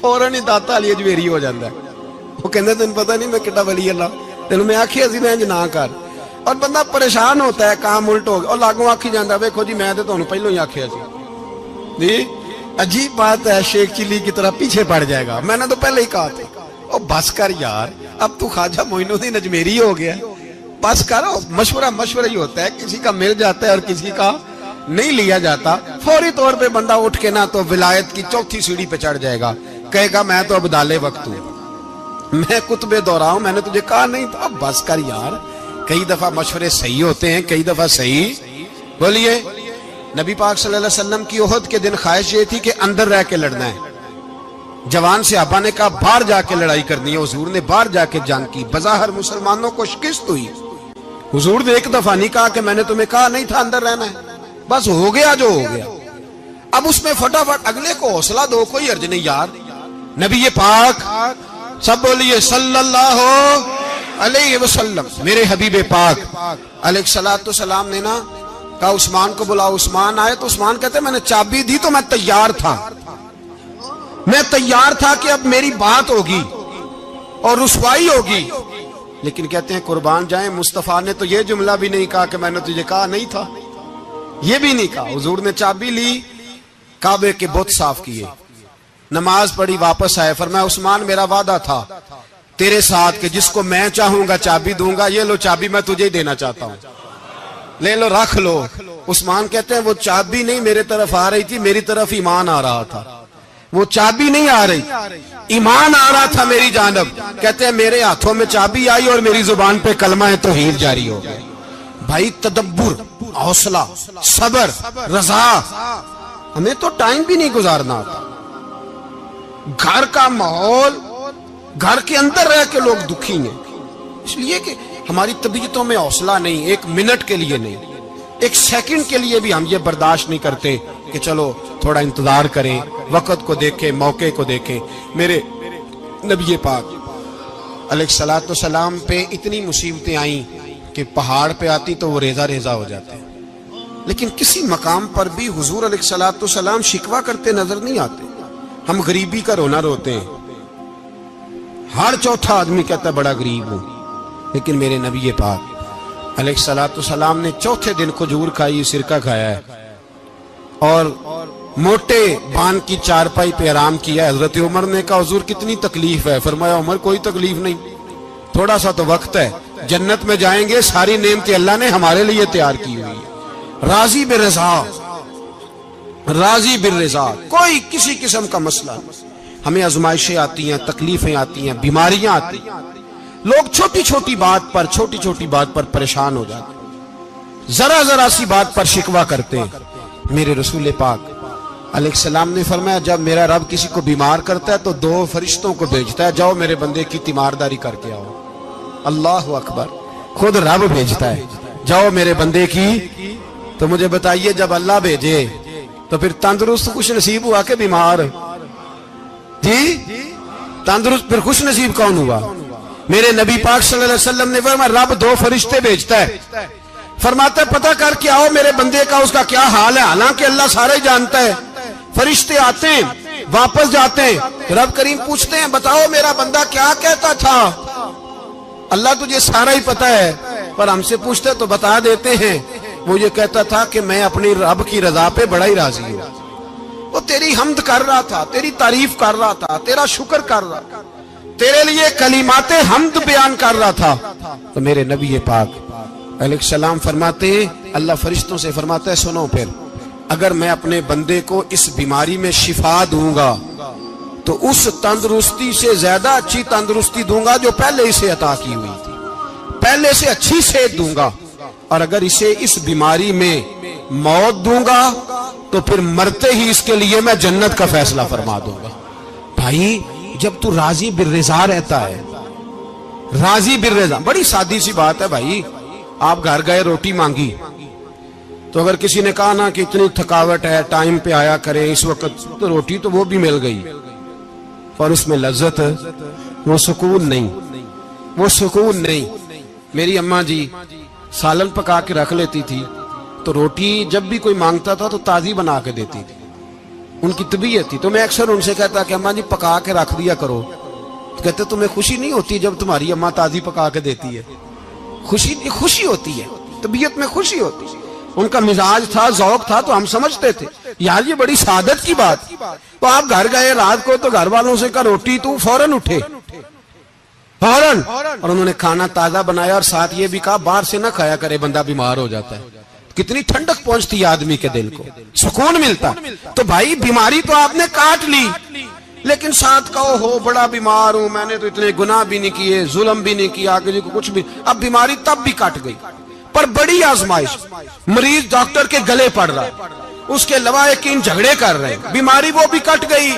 ਫੌਰਨ ਹੀ ਦਾਤਾ ਵਾਲੀ ਜਵੇਰੀ ਹੋ ਜਾਂਦਾ ਉਹ ਕਹਿੰਦਾ ਤੈਨੂੰ ਪਤਾ ਨਹੀਂ ਮੈਂ ਕਿੱਡਾ ਵਲੀ ਅੱਲਾ ਤੈਨੂੰ ਮੈਂ ਆਖਿਆ ਸੀ ਮੈਂ ਇੰਜ ਨਾ ਕਰ और बंदा परेशान होता है, काम उल्ट हो गया। और लागू आखी जाता वेखो जी मैं तो तुम ही आखिया अजीब बात है शेख चिली की तरह पीछे पड़ जाएगा मैंने तो पहले ही कहा था ओ बस कर यार अब तू खाजा मोइनुद्दीन अजमेरी हो गया बस कर मशवरा मशवरा ही होता है किसी का मिल जाता है और किसी का नहीं लिया जाता फौरी तौर पे बंदा उठ के ना तो विलायत की चौथी सीढ़ी पे चढ़ जाएगा कहेगा मैं तो अब दाले वक्त हूँ मैं कुतबे दोहराऊ मैंने तुझे कहा नहीं था बस कर यार कई दफ़ा मशवरे सही होते हैं, कई दफ़ा सही। बोलिए, नबी पाक सल्लल्लाहु अलैहि वसल्लम की ओहद के दिन ख्वाहिश ये थी कि अंदर रह के लड़ना है। जवान से अबा ने कहा, बाहर जाके लड़ाई करनी है। हजूर ने बाहर जाके जान की। बजाहर मुसलमानों को शिकस्त हुई। हजूर ने एक दफ़ा नहीं कहा कि मैंने तुम्हें कहा, नहीं था, अंदर रहना है। बस हो गया जो हो गया। अब उसमें फटाफट अगले को हौसला दो, कोई अर्ज़ नहीं, यार। नबी ये पाक, सब बोलिए, सल्लल्लाहु वसल्लम। मेरे हबीब पाक। सलाम ने ना कहा उस्मान को बुलाओ। उस्मान आए तो उस्मान कहते मैंने चाबी दी तो मैं तैयार था। मैं तैयार था कि अब मेरी बात होगी और रुसवाई होगी। लेकिन कहते हैं कुर्बान जाए मुस्तफ़ा ने तो यह जुमला भी नहीं कहा कि मैंने तुझे कहा नहीं था। यह भी नहीं कहा। हजूर ने चाबी ली काबे के बुत साफ़ किए। नमाज़ पढ़ी वापस आए। मैं उस्मान मेरा वादा था तेरे साथ के जिसको मैं चाहूँगा, चाबी दूँगा, ये लो चाबी मैं तुझे ही देना चाहता हूँ। ले लो, रख लो। उस्मान कहते हैं, वो चाबी नहीं मेरे तरफ़ आ रही थी, मेरी तरफ़ ईमान आ रहा था। वो चाबी नहीं आ रही। ईमान आ रहा था मेरी जानब। कहते हैं, मेरे हाथों में चाबी आई और मेरी ज़ुबान पे कलमा है तो हीर जारी हो गई भाई, तदब्बुर, हौसला, सबर, रजा। हमें तो टाइम भी नहीं गुजारना आता घर का माहौल घर के अंदर रह के लोग दुखी हैं। इसलिए कि हमारी तबीयतों में हौसला नहीं, एक मिनट के लिए नहीं, एक सेकंड के लिए भी हम ये बर्दाश्त नहीं करते कि चलो, थोड़ा इंतज़ार करें, वक्त को देखें, मौके को देखें। मेरे नबी पाक सलाम पे इतनी मुसीबतें आई कि पहाड़ पे आती तो वो रेजा रेजा हो जाते। लेकिन किसी मकाम पर भी हुजूर सलाम शिकवा करते नज़र नहीं आते। हम गरीबी का रोना रोते हैं। हर चौथा आदमी कहता है, बड़ा गरीब हूँ। लेकिन मेरे नबी पाक सलाम ने चौथे दिन खजूर खाई सिरका खाया है। और मोटे बान की चारपाई पे आराम किया। हज़रत उमर ने कहा, हजूर, कितनी तकलीफ़ है? फरमाया, उमर, कोई तकलीफ़ नहीं। थोड़ा सा तो वक्त है। जन्नत में जाएँगे, सारी नेमतें अल्लाह ने हमारे लिए तैयार की हुई है। राज़ी बेरजा राज़ी बिरजा कोई किसी किस्म का मसला हमें आजमाइशें आती हैं, तकलीफें आती हैं, बीमारियाँ आती हैं। लोग छोटी छोटी बात पर छोटी छोटी बात पर परेशान हो जाते जरा जरा सी बात पर शिकवा करते हैं। मेरे रसूल पाक सलाम ने फरमाया, जब मेरा रब किसी को बीमार करता है तो दो फरिश्तों को भेजता है, जाओ मेरे बंदे की तीमारदारी करके आओ। अल्लाह अकबर, खुद रब भेजता है, जाओ मेरे बंदे की तो मुझे बताइए, जब अल्लाह भेजे तो फिर तंदुरुस्त कुछ नसीब हुआ के बीमार। जी, तंदुरुस्त, फिर खुश नसीब कौन हुआ? मेरे नबी पाक सल्लल्लाहु अलैहि वसल्लम ने फरमाया, रब दो फरिश्ते भेजता है। फरमाता पता करके आओ मेरे बंदे का, उसका क्या हाल है? हालाँकि अल्लाह सारा ही जानता है, फरिश्ते आते हैं, वापस जाते हैं, रब करीम पूछते हैं, बताओ मेरा बंदा क्या कहता था? अल्लाह तुझे सारा ही पता है, पर हमसे पूछते तो बता देते हैं। वो ये कहता था कि मैं अपनी रब की रजा पे बड़ा ही राज़ी हूँ। वो तेरी हमद कर रहा था, तेरी तारीफ़ कर रहा था, तेरा शुक्र कर रहा था। तेरे लिए कलीमाते हमद बयान कर रहा था। तो मेरे नबी पाक सलाम फरमाते, अल्लाह फरिश्तों से फरमाते है, सुनो फिर, अगर मैं अपने बंदे को इस बीमारी में शिफा दूँगा तो उस तंदुरुस्ती से ज़्यादा अच्छी तंदुरुस्ती दूँगा जो पहले इसे अता की हुई थी। पहले से अच्छी सेहत दूँगा, और अगर इसे इस बीमारी में मौत दूँगा तो फिर मरते ही इसके लिए मैं जन्नत का फैसला फरमा दूँगा। भाई, जब तू राज़ी बिररेजा रहता है, राज़ी बिररेजा, बड़ी सादी सी बात है भाई। आप घर गए, रोटी मांगी। तो अगर किसी ने कहा ना कि इतनी थकावट है, टाइम पे आया करें, इस वक्त तो रोटी तो वो भी मिल गई। पर उसमें लज्जत, वो सुकून नहीं। वो सुकून नहीं। मेरी अम्मा जी सालन पका के रख लेती थी। तो रोटी जब भी कोई माँगता था तो ताजी बना के देती थी। उनकी तबीयत थी। तो मैं अक्सर उनसे कहता कि अम्मा जी पका के रख दिया करो। तो कहते, तुम्हें खुशी नहीं होती जब तुम्हारी अम्मा ताजी पका के देती है? खुशी खुशी होती है। तबीयत में खुशी होती है। उनका मिजाज था, जौक था तो हम समझते थे। यार, ये बड़ी सादत की बात। तो आप घर गए रात को तो घर वालों से कहा, रोटी तू फ़ौरन उठे। फ़ौरन। और उन्होंने खाना ताज़ा बनाया और साथ ये भी कहा, बाहर से ना खाया करे, बंदा बीमार हो जाता है। कितनी ठंडक पहुँचती है आदमी के दिल को। सुकून मिलता। तो भाई, बीमारी तो आपने काट ली। लेकिन साथ कहो, हो, बड़ा बीमार हूँ, मैंने तो इतने गुनाह भी नहीं किए, जुल्म भी नहीं किया किसी को कुछ भी अब बीमारी तब भी कट गई। पर बड़ी आजमाइश, मरीज़ डॉक्टर के गले पड़ रहा उसके अलावा एक इन झगड़े कर रहे बीमारी वो भी कट गई।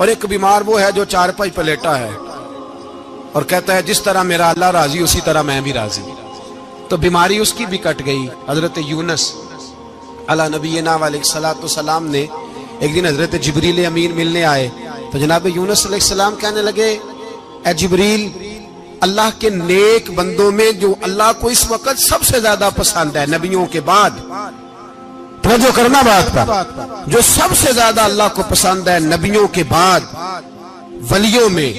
और एक बीमार वो है जो चार पाई पलेटा है। और कहता है, जिस तरह मेरा अल्लाह राज़ी, उसी तरह मैं भी राज़ी तो बीमारी उसकी भी कट गई, हज़रत यूनस। अला नबी सलाम ने एक दिन हज़रत जबरील अमीन मिलने आए। तो जनाब यूनस सलाम कहने लगे, ए जबरील, अल्लाह के नेक बंदों में जो अल्लाह को इस वक्त सबसे ज़्यादा पसंद है, नबियों के बाद जो करना बात पर, जो सबसे ज़्यादा अल्लाह को पसंद है, नबियों के बाद, वलियों में,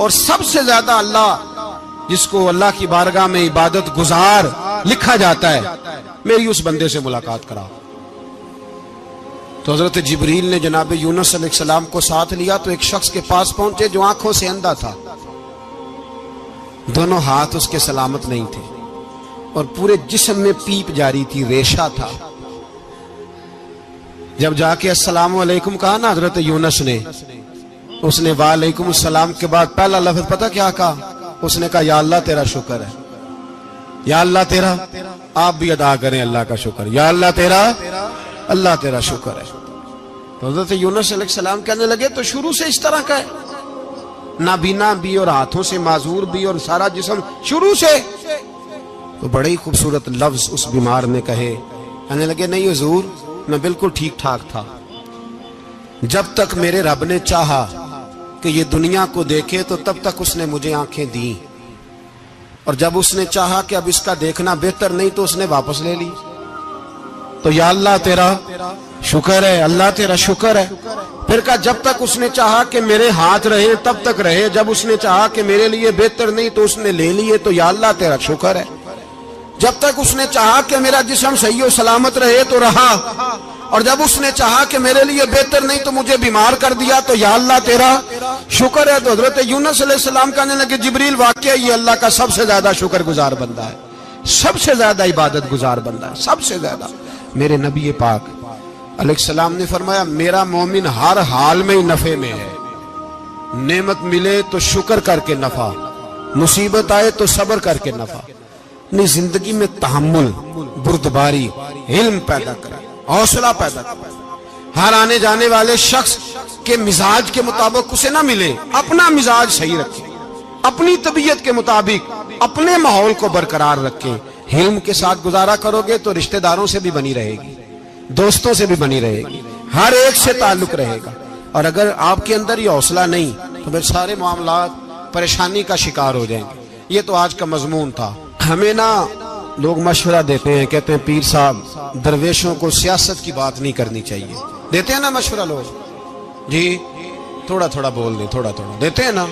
और सबसे ज़्यादा अल्लाह जिसको अल्लाह की बारगाह में इबादत गुजार लिखा जाता है, मेरी उस बंदे से मुलाकात करा तो हज़रत जबरील ने जनाब यूनस सलाम को साथ लिया तो एक शख्स के पास पहुँचे जो आँखों से अंधा था। दोनों हाथ उसके सलामत नहीं थे और पूरे जिस्म में पीप जारी थी, रेशा था। जब जाके अस्सलाम वालेकुम कहा ना हज़रत यूनस ने, उसने वालेकुम सलाम के बाद पहला लफ्ज पता क्या कहा? उसने कहा, या अल्लाह तेरा शुक्र है। या अल्लाह तेरा, आप भी अदा करें अल्लाह का शुक्र। या अल्लाह तेरा अल्लाह तेरा शुक्र है। तो हज़रत यूनस सलाम कहने लगे तो शुरू से इस तरह का है। नाबीना भी और हाथों से, माजूर भी और सारा जिसम, शुरू से। तो बड़े ही खूबसूरत लफ्ज उस बीमार ने कहे। कहने लगे, नहीं हजूर, मैं बिल्कुल ठीक ठाक था। जब तक मेरे रब ने चाहा कि ये दुनिया को देखे तो तब तक उसने मुझे आँखें दी। और जब उसने चाहा कि अब इसका देखना बेहतर नहीं तो उसने वापस ले ली। तो या अल्लाह तेरा शुक्र है, अल्लाह तेरा शुक्र है। फिर कहा, जब तक उसने चाहा कि मेरे हाथ रहे, तब तक रहे। जब उसने चाहा कि मेरे लिए बेहतर नहीं तो उसने ले लिए। तो या अल्लाह तेरा शुक्र है। जब तक उसने चाहा कि मेरा जिसम सही और सलामत रहे तो रहा। और जब उसने चाहा कि मेरे लिए बेहतर नहीं तो मुझे बीमार कर दिया तो या अल्लाह तेरा शुक्र है तो हज़रत यूनस कहने लगे, जबरील वाक्य ये अल्लाह का सबसे ज़्यादा शुक्र गुजार बंदा है। सबसे ज़्यादा इबादत गुजार बंदा है, सबसे ज़्यादा। मेरे नबी पाक सलाम ने फरमाया, मेरा मोमिन हर हाल में ही नफे में है। नेमत मिले तो शुक्र करके नफा, मुसीबत आए तो सब्र करके नफा। अपनी ज़िंदगी में तहमुल बुरदबारी, इल्म पैदा करे। हौसला पैदा हर आने जाने वाले शख्स के मिजाज के मुताबिक उसे ना मिले। अपना मिजाज सही रखे। अपनी तबीयत के मुताबिक अपने माहौल को बरकरार रखे। हिल्म के साथ गुजारा करोगे तो रिश्तेदारों से भी बनी रहेगी। दोस्तों से भी बनी रहेगी। हर एक से ताल्लुक रहेगा। और अगर आपके अंदर ये हौसला नहीं तो फिर सारे मामला परेशानी का शिकार हो जाएँगे। ये तो आज का मजमून था। हमें ना लोग मशवरा देते हैं, कहते हैं, पीर साहब, दरवेशों को सियासत की बात नहीं करनी चाहिए। देते हैं ना मशवरा लोग? जी थोड़ा थोड़ा बोल दें थोड़ा थोड़ा देते हैं ना?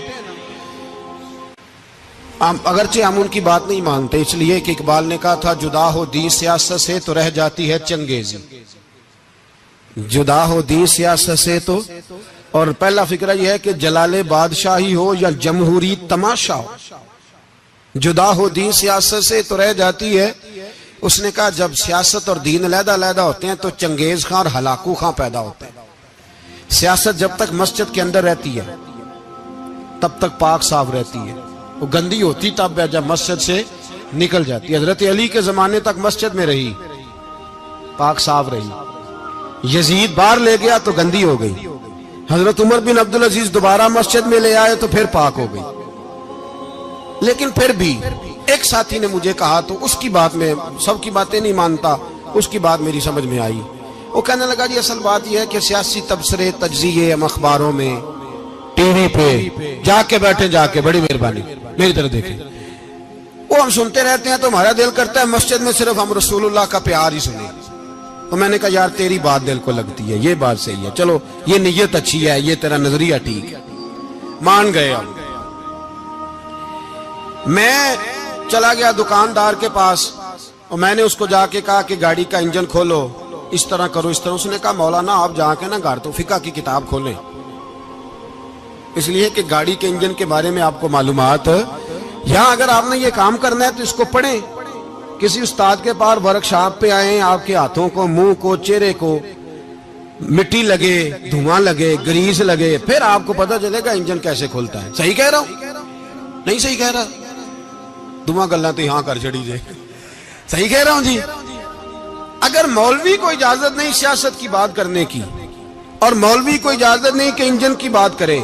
हम अगरचे हम उनकी बात नहीं मानते, इसलिए कि इकबाल ने कहा था, जुदा हो दी सियासत से तो रह जाती है चंगेजी। जुदा हो दी सियासत से तो और पहला फ़िक्र यह है कि जलाले बादशाही हो या जमहूरी तमाशा हो। जुदा हो दीन सियासत से तो रह जाती है। उसने कहा, जब सियासत और दीन लहदा लहदा होते हैं तो चंगेज खां और हलाकू खां पैदा होते हैं। सियासत जब तक मस्जिद के अंदर रहती है, तब तक पाक साफ़ रहती है। वो गंदी होती तब है, जब मस्जिद से निकल जाती है। हज़रत अली के जमाने तक मस्जिद में रही, पाक साफ़ रही। यजीद बाहर ले गया तो गंदी हो गई। हज़रत उमर बिन अब्दुल अज़ीज़ दोबारा मस्जिद में ले आए तो फिर पाक हो गई। लेकिन फिर भी एक साथी ने मुझे कहा तो उसकी बात में, सबकी बातें नहीं मानता, उसकी बात मेरी समझ में आई। वो कहने लगा, जी, असल बात यह है कि सियासी तबसरे तजिए अखबारों में, टीवी पे जाके बैठे, जाके बड़ी मेहरबानी। मेरी तरह देखें। वो हम सुनते रहते हैं तो हमारा दिल करता है, मस्जिद में सिर्फ़ हम रसूलुल्लाह का प्यार ही सुने। तो मैंने कहा, यार, तेरी बात दिल को लगती है, ये बात सही है। चलो, ये नीयत अच्छी है, ये तेरा नज़रिया ठीक है। मान गए हम। मैं चला गया दुकानदार के पास और मैंने उसको जाके कहा कि गाड़ी का इंजन खोलो। इस तरह करो, इस तरह। उसने कहा, मौलाना, आप जाके ना गार तो फिका की किताब खोलें। इसलिए कि गाड़ी के इंजन के बारे में आपको मालूम यहाँ अगर आपने ये काम करना है तो इसको पढ़ें। किसी उस्ताद के पास वर्कशॉप पे आए, आपके हाथों को, मुँह को, चेहरे को, मिट्टी लगे, धुआँ लगे, ग्रीस लगे, फिर आपको पता चलेगा इंजन कैसे खोलता है। सही कह रहा हूँ? नहीं सही कह रहा? दुआ गल हाँ कर छड़ी जे सही कह रहा हूँ जी अगर मौलवी को इजाज़त नहीं सियासत की बात करने की और मौलवी को इजाज़त नहीं कि इंजन की बात करे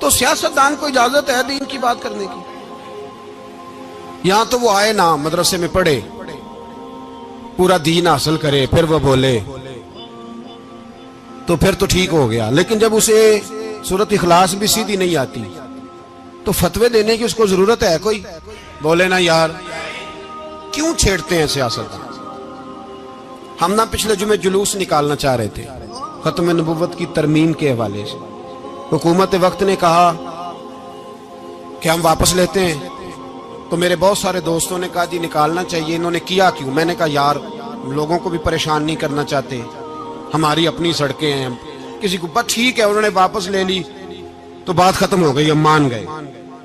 तो सियासतदान को इजाज़त है दीन की बात करने की यहाँ तो वो आए ना मदरसे में पढ़े पूरा दीन हासिल करे फिर वो बोले तो फिर तो ठीक हो गया लेकिन जब उसे सूरत इखलास भी सीधी नहीं आती तो फतवे देने की उसको ज़रूरत है कोई बोले ना यार, क्यों छेड़ते हैं सियासत? हम ना पिछले जुमे जुलूस निकालना चाह रहे थे, खत्म नबूवत की तरमीम के हवाले से। हुकूमत वक्त ने कहा कि हम वापस लेते हैं। तो मेरे बहुत सारे दोस्तों ने कहा, जी, निकालना चाहिए। इन्होंने किया क्यों? मैंने कहा, यार, लोगों को भी परेशान नहीं करना चाहते। हमारी अपनी सड़कें हैं। किसी को, बस ठीक है, उन्होंने वापस ले ली तो बात खत्म हो गई, हम मान गए।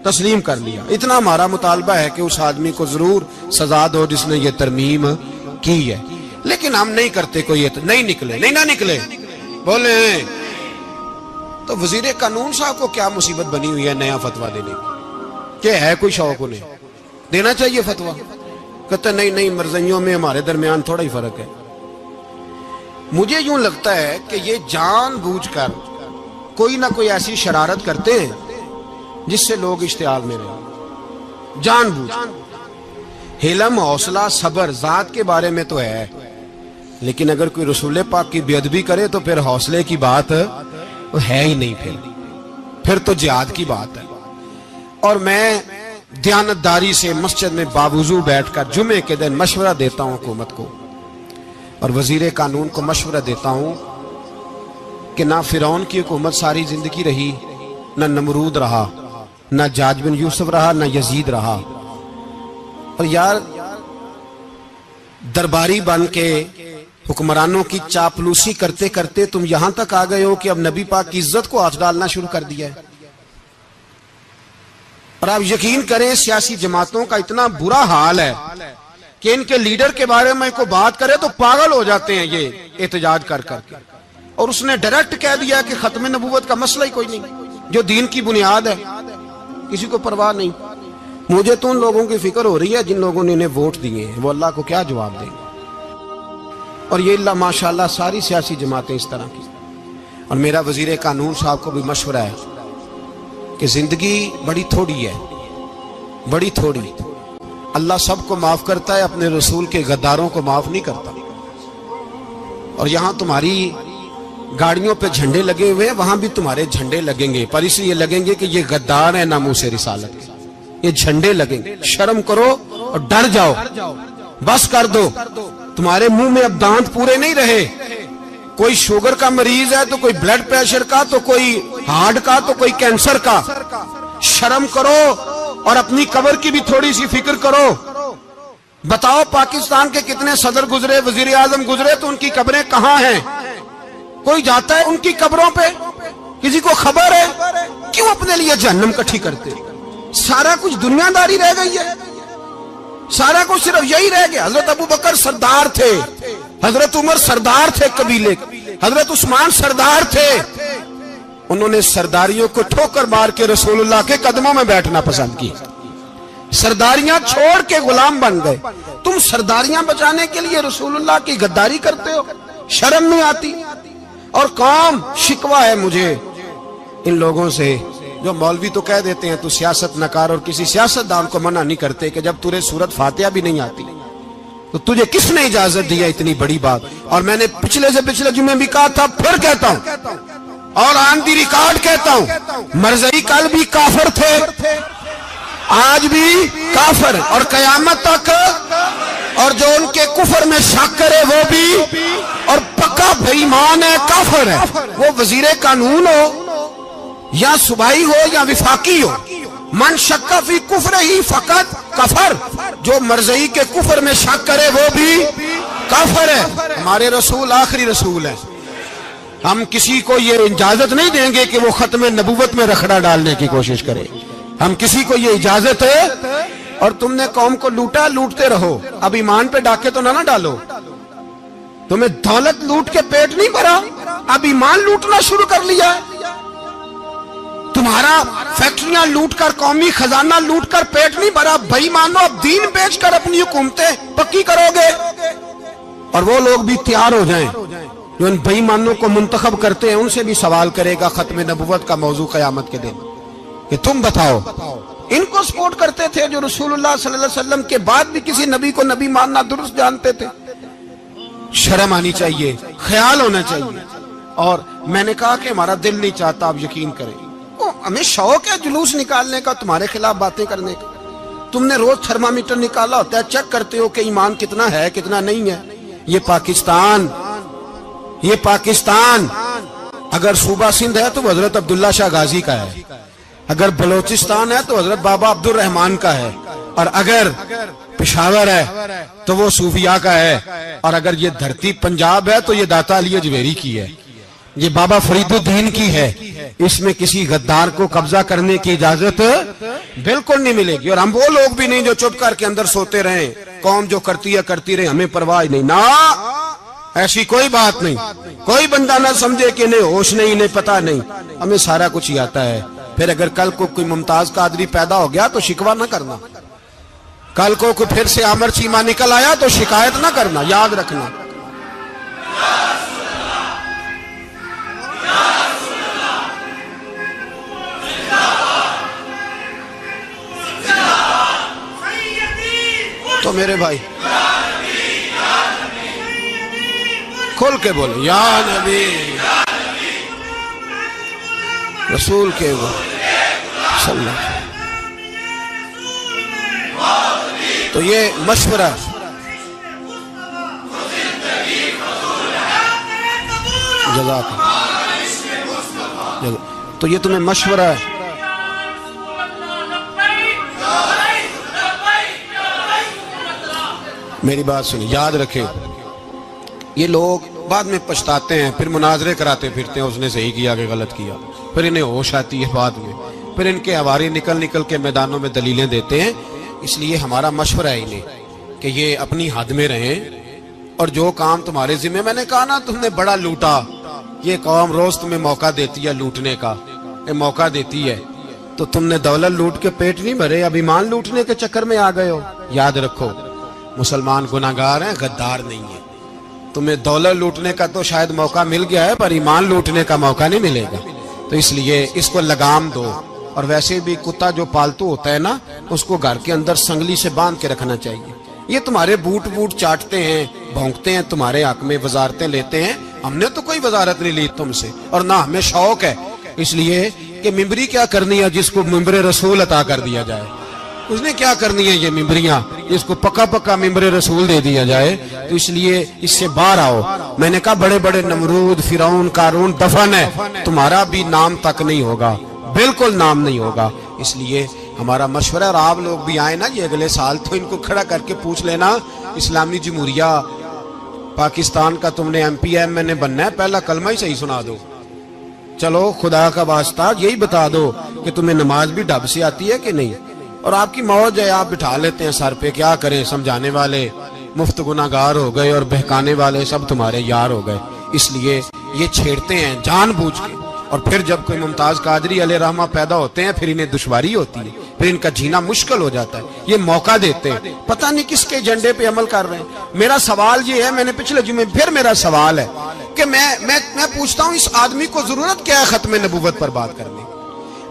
तस्लीम कर लिया। इतना हमारा मुतालबा है कि उस आदमी को ज़रूर सजा दो जिसने ये तरमीम की है। लेकिन हम नहीं करते कोई ये नहीं निकले, नहीं ना निकले। बोले तो वज़ीर कानून साहब को क्या मुसीबत बनी हुई है नया फतवा देने की? क्या है कोई शौक उन्हें? देना चाहिए फतवा। कहते, नहीं नहीं मर्जियों में हमारे दरमियान थोड़ा ही फ़र्क है। मुझे यूँ लगता है कि ये जानबूझकर कोई ना कोई ऐसी शरारत करते हैं जिससे लोग इश्तेहाल में रहे। जानबूझ हिलम हौसला, सबर जात के बारे में तो है। लेकिन अगर कोई रसूल पाक की बेदबी करे तो फिर हौसले की बात वो है ही नहीं फिर। फिर तो जिहाद की बात है। और मैं दयानतदारी से मस्जिद में बावजू बैठकर जुमे के दिन मशवरा देता हूँ हुकूमत को। और वज़ीर कानून को मशवरा देता हूँ कि ना फिरौन की हुकूमत सारी ज़िंदगी रही, ना नमरूद रहा। ना जाज बिन यूसुफ रहा, ना यजीद रहा। और यार, दरबारी बन के हुक्मरानों की चापलूसी करते करते तुम यहाँ तक आ गए हो कि अब नबी पाक की इज़्ज़त को हाथ डालना शुरू कर दिया है। और आप यकीन करें, सियासी जमातों का इतना बुरा हाल है कि इनके लीडर के बारे में को बात करे तो पागल हो जाते हैं ये एहतजाज कर करके। और उसने डायरेक्ट कह दिया कि खत्म नबूवत का मसला ही कोई नहीं, जो दीन की बुनियाद है। किसी को परवाह नहीं। मुझे तो उन लोगों की फ़िक्र हो रही है जिन लोगों ने इन्हें वोट दिए हैं। वो अल्लाह को क्या जवाब देंगे? और ये अल्लाह माशाल्लाह सारी सियासी जमातें इस तरह की। और मेरा वज़ीर कानून साहब को भी मशवरा है कि ज़िंदगी बड़ी थोड़ी है। बड़ी थोड़ी। अल्लाह सबको माफ़ करता है, अपने रसूल के गद्दारों को माफ़ नहीं करता। और यहाँ तुम्हारी गाड़ियों पे झंडे लगे हुए हैं, वहाँ भी तुम्हारे झंडे लगेंगे। पर इसलिए लगेंगे कि ये गद्दार है नामों से रिसालत। ये झंडे लगेंगे। शर्म करो और डर जाओ। बस कर दो। तुम्हारे मुँह में अब दांत पूरे नहीं रहे। कोई शुगर का मरीज़ है तो कोई ब्लड प्रेशर का तो कोई हार्ट का तो कोई कैंसर का। शर्म करो और अपनी कबर की भी थोड़ी सी फ़िक्र करो। बताओ, पाकिस्तान के कितने सदर गुजरे वज़ीर आज़म गुजरे तो उनकी कब्रें कहाँ हैं? कोई जाता है उनकी कब्रों पे? किसी को खबर है? क्यों अपने लिए जहन्नम कट्ठी करते? सारा कुछ दुनियादारी रह गई है। सारा कुछ सिर्फ़ यही रह गया। हज़रत अबू बकर सरदार थे। हज़रत उमर सरदार थे कबीले। हज़रत उस्मान सरदार थे। उन्होंने सरदारियों को ठोकर मार के रसूलुल्लाह के कदमों में बैठना पसंद किया। सरदारियाँ छोड़ के गुलाम बन गए। तुम सरदारियाँ बचाने के लिए रसूलुल्लाह की गद्दारी करते हो? शर्म नहीं आती? और कौम शिकवा है मुझे। इन लोगों से जो मौलवी तो कह देते हैं, तू सियासत नकार और किसी सियासतदान को मना नहीं करते कि जब तुरे सूरत फातिया भी नहीं आती तो तुझे किसने इजाज़त दी है इतनी बड़ी बात? और मैंने पिछले से पिछले जुमे भी कहा था, फिर कहता हूँ। और आंधी रिकॉर्ड कहता हूँ, मरजई कल भी काफर थे। आज भी काफर और कयामत तक और जो उनके कुफर में शक करे वो भी और पक्का बेईमान है, काफर है। वो वज़ीर कानून हो या सुबाई हो या विफाकी हो, मन शक्का फ़ी कुफर ही फकत कफर। जो मरजई के कुफर में शक करे वो भी काफर है। हमारे रसूल आखिरी रसूल है। हम किसी को ये इजाज़त नहीं देंगे कि वो खत्म नबूवत में रखड़ा डालने की कोशिश करे। हम किसी को ये इजाज़त है और तुमने कौम को लूटा, लूटते रहो। अब ईमान पे डाके तो ना ना डालो। तुम्हें दौलत लूट के पेट नहीं भरा। अब ईमान लूटना शुरू कर लिया। तुम्हारा फैक्ट्रियाँ लूटकर, कौमी खजाना लूटकर पेट नहीं भरा। भाई मानो अब दीन बेचकर अपनी हुकूमतें पक्की करोगे। और वो लोग भी तैयार हो जाएँ, जो इन बेईमानों को मुंतखब करते हैं, उनसे भी सवाल करेगा खत्म नबूवत का मौजू कयामत के दिन। कि तुम बताओ। इनको सपोर्ट करते थे जो रसूलुल्लाह सल्लल्लाहु अलैहि वसल्लम के बाद भी किसी नबी को नबी मानना दुरुस्त जानते थे। शर्म आनी चाहिए ख्याल होना चाहिए। और मैंने कहा कि हमारा दिल नहीं चाहता आप यकीन करें। ओ, हमें शौक है जुलूस निकालने का तुम्हारे खिलाफ बातें करने का। तुमने रोज थर्मामीटर निकाला होता है चेक करते हो कि ईमान कितना है कितना नहीं है। ये पाकिस्तान ये पाकिस्तान। अगर सूबा सिंध है तो हज़रत अब्दुल्ला शाह गाजी का है। अगर बलोचिस्तान है तो हज़रत बाबा अब्दुल रहमान का है। और अगर पिशावर है तो वो सूफिया का है। और अगर ये धरती पंजाब है तो ये दाता अली अजवेरी की है। ये बाबा फरीदुद्दीन की है। इसमें किसी गद्दार को कब्जा करने की इजाज़त बिल्कुल नहीं मिलेगी। और हम वो लोग भी नहीं जो चुप करके अंदर सोते रहे। कौम जो करती है, करती रहे, हमें परवाह नहीं। ना, ऐसी कोई बात नहीं। कोई बंदा ना समझे कि इन्हें होश नहीं, इन्हें पता नहीं। हमें सारा कुछ ही आता है। फिर अगर कल को कोई मुमताज़ का पैदा हो गया तो शिकवा ना करना। कल को कोई फिर से आमर चीमा निकल आया तो शिकायत ना करना, याद रखना। तो मेरे भाई, खोल के बोले, या नबी, रसूल के वो तो ये मशवरा। जजाक तो ये तुम्हें मशवरा है। मेरी बात सुनिए, याद रखे। ये लोग बाद में पछताते हैं, फिर मुनाजरे कराते फिरते हैं, उसने सही किया कि गलत किया। फिर इन्हें होश आती है बाद में। फिर इनके हवारी निकल निकल के मैदानों में दलीलें देते हैं। इसलिए हमारा मशवरा है इन्हें कि ये अपनी हद में रहें। और जो काम तुम्हारे जिम्मे, मैंने कहा ना, तुमने बड़ा लूटा। ये कौम रोज तुम्हें मौका देती है लूटने का। ये मौका देती है। तो तुमने दौलत लूट के पेट नहीं भरे, अब ईमान लूटने के चक्कर में आ गए हो। याद रखो, मुसलमान गुनागार हैं, गद्दार नहीं है। तुम्हें दौलत लूटने का तो शायद मौका मिल गया है, पर ईमान लूटने का मौका नहीं मिलेगा। तो इसलिए इसको लगाम दो। और वैसे भी कुत्ता जो पालतू होता है ना, उसको घर के अंदर संगली से बाँध के रखना चाहिए। ये तुम्हारे बूट बूट चाटते हैं, भोंकते हैं, तुम्हारे हक में वजारतें लेते हैं। हमने तो कोई वजारत नहीं ली तुमसे, और ना हमें शौक है। इसलिए कि मिम्बरी क्या करनी है जिसको मिम्बर रसूल अता कर दिया जाए? उसने क्या करनी है ये मिम्बरियाँ इसको पक्का पक्का मिम्बर रसूल दे दिया जाए? तो इसलिए इससे बाहर आओ। मैंने कहा बड़े बड़े नमरूद, फिरौन, कारून, दफन है। तुम्हारा भी नाम तक नहीं होगा। बिल्कुल नाम नहीं होगा। इसलिए हमारा मशवरा और आप लोग भी आए ना, ये अगले साल तो इनको खड़ा करके पूछ लेना, इस्लामी जमहूरिया, पाकिस्तान का तुमने एम पी एम मैंने बनना है, पहला कलमा ही सही सुना दो। चलो, खुदा का वास्ता, यही बता दो कि तुम्हें नमाज़ भी ढब से आती है कि नहीं? और आपकी मौज है, आप बिठा लेते हैं सर पे, क्या करें, समझाने वाले, मुफ़्त गुनागार हो गए और बहकाने वाले सब तुम्हारे यार हो गए। इसलिए ये छेड़ते हैं, जानबूझ के। और फिर जब कोई मुमताज़ कादरी अले रहमा पैदा होते हैं, फिर इन्हें दुश्वारी होती है, फिर इनका जीना मुश्किल हो जाता है। ये मौका देते हैं। पता नहीं किसके एजेंडे पे अमल कर रहे हैं। मेरा सवाल ये है, मैंने पिछले जुमे, फिर मेरा सवाल है कि मैं मैं मैं पूछता हूँ, इस आदमी को ज़रूरत क्या है खत्म नबूवत पर बात करने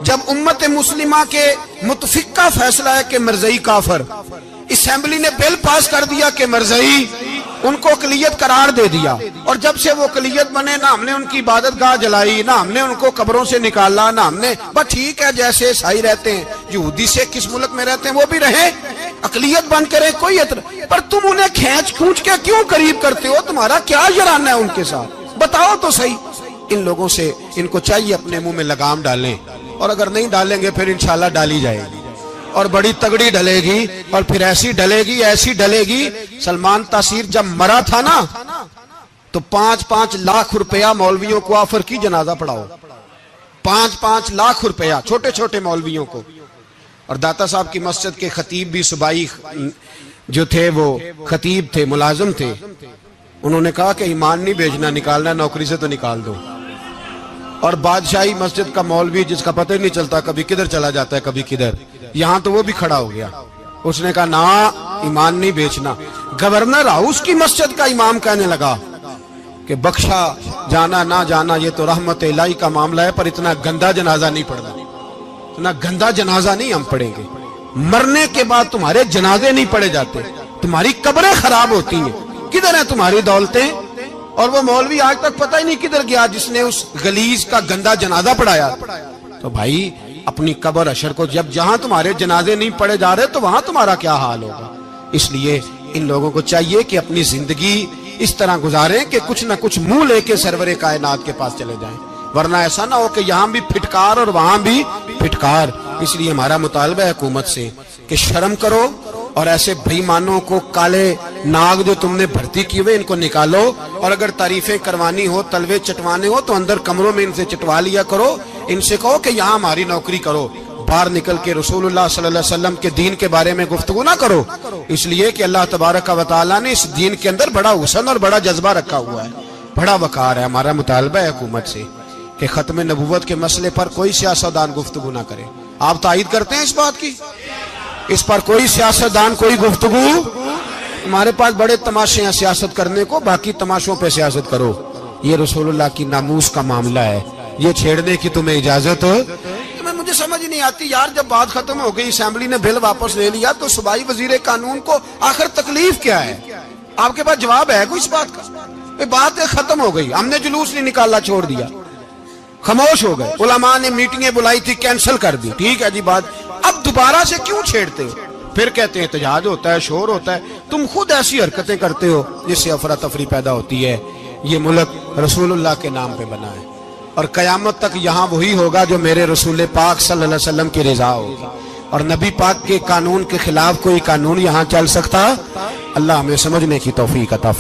जब उम्मत मुस्लिमा के मुतफिक फैसला है कि मरजई काफर, असेंबली ने बिल पास कर दिया कि मरजई उनको अकलीत करार दे दिया। और जब से वो अकलीत बने, ना हमने उनकी इबादत गाह जलाई, ना हमने उनको कब्रों से निकाला, ना हमने, बस ठीक है, जैसे सही रहते हैं, यहूदी से किस मुल्क में रहते हैं, वो भी रहे। अकलीत बन करे कोई इतर पर तुम उन्हें खेच खूच के क्यों करीब करते हो? तुम्हारा क्या जराना है उनके साथ? बताओ तो सही। इन लोगों से इनको चाहिए अपने मुँह में लगाम डालें। और अगर नहीं डालेंगे, फिर इंशाल्लाह डाली जाएगी। और बड़ी तगड़ी डलेगी और फिर ऐसी डलेगी ऐसी डलेगी। सलमान तासीर जब मरा था ना तो पाँच पाँच लाख रुपया मौलवियों को ऑफ़र की, जनाजा पढ़ाओ। पाँच पाँच लाख रुपया छोटे छोटे मौलवियों को। और दाता साहब की मस्जिद के खतीब भी सुबाई जो थे, वो खतीब थे, मुलाजम थे। उन्होंने कहा कि ईमान नहीं भेजना, निकालना, नौकरी से तो निकाल दो। और बादशाही मस्जिद का मौलवी जिसका पता ही नहीं चलता, कभी किधर चला जाता है, कभी किधर। यहाँ तो वो भी खड़ा हो गया। उसने कहा, ना, ईमान नहीं बेचना। गवर्नर हाउस की मस्जिद का इमाम कहने लगा कि बख्शा, जाना, ना जाना, ये तो रहमत इलाही का मामला है, पर इतना गंदा जनाजा नहीं पड़ना इतना गंदा जनाजा नहीं हम पढ़ेंगे। मरने के बाद तुम्हारे जनाजे नहीं पड़े जाते। तुम्हारी कब्रें खराब होती हैं। किधर है तुम्हारी दौलतें? और वो मौलवी आज तक पता ही नहीं किधर गया जिसने उस गलीज का गंदा जनाजा पढ़ाया। तो भाई अपनी कबर अशर को जब जहाँ तुम्हारे जनाजे नहीं पड़े जा रहे तो वहाँ तुम्हारा क्या हाल होगा? इसलिए इन लोगों को चाहिए कि अपनी ज़िंदगी इस तरह गुजारें कि कुछ ना कुछ मुँह लेके सरवरे कायनात के पास चले जाएँ। वरना ऐसा ना हो कि यहाँ भी फिटकार और वहाँ भी फिटकार। इसलिए हमारा मुतालबा है हुकूमत से कि शर्म करो और ऐसे बेईमानों को काले नाग जो तुमने भर्ती किए हुए इनको निकालो। और अगर तारीफें करवानी हो, तलवे चटवाने हो तो अंदर कमरों में इनसे चटवा लिया करो। इनसे कहो कि यहाँ हमारी नौकरी करो। बाहर निकल के रसूलुल्लाह सल्लल्लाहु अलैहि वसल्लम के दीन के बारे में गुफ्तगु ना करो। इसलिए कि अल्लाह तबारक व ताला ने इस दीन के अंदर बड़ा हुसन और बड़ा जज्बा रखा हुआ है। बड़ा वकार है हमारा मुतालबा है हुकूमत से कि खत्म नबूवत के मसले पर कोई सियासतदान गुफ्तगु ना करे। आप तायद करते हैं इस बात की? इस पर कोई सियासतदान, कोई गुफ्तगु? हमारे पास बड़े तमाशे हैं सियासत करने को, बाकी तमाशों पर सियासत करो। ये रसूलुल्लाह की नामूस का मामला है। ये छेड़ने की तुम्हें इजाज़त हो। मैं मुझे समझ नहीं आती यार, जब बात खत्म हो गई, असेंबली ने बिल वापस ले लिया तो सुबाई वज़ीर कानून को आखिर तकलीफ़ क्या है? आपके पास जवाब है कोई इस बात का? बात खत्म हो गई, हमने जुलूस नहीं निकाला, छोड़ दिया। खामोश हो गए। उलमा ने मीटिंगें बुलाई थी, कैंसिल कर दी। ठीक है जी बात। अब दोबारा से क्यों छेड़ते हो? फिर कहते हैं तजाज होता है, शोर होता है। तुम खुद ऐसी हरकतें करते हो जिससे अफरा तफरी पैदा होती है। ये मुल्क रसूलुल्लाह के नाम पे बना है। और कयामत तक यहाँ वही होगा जो मेरे रसूल पाक वसल्लम की रजा होगी और नबी पाक के कानून के खिलाफ कोई कानून यहाँ चल सकता? अल्लाह हमें समझने की तोफ़ी का अता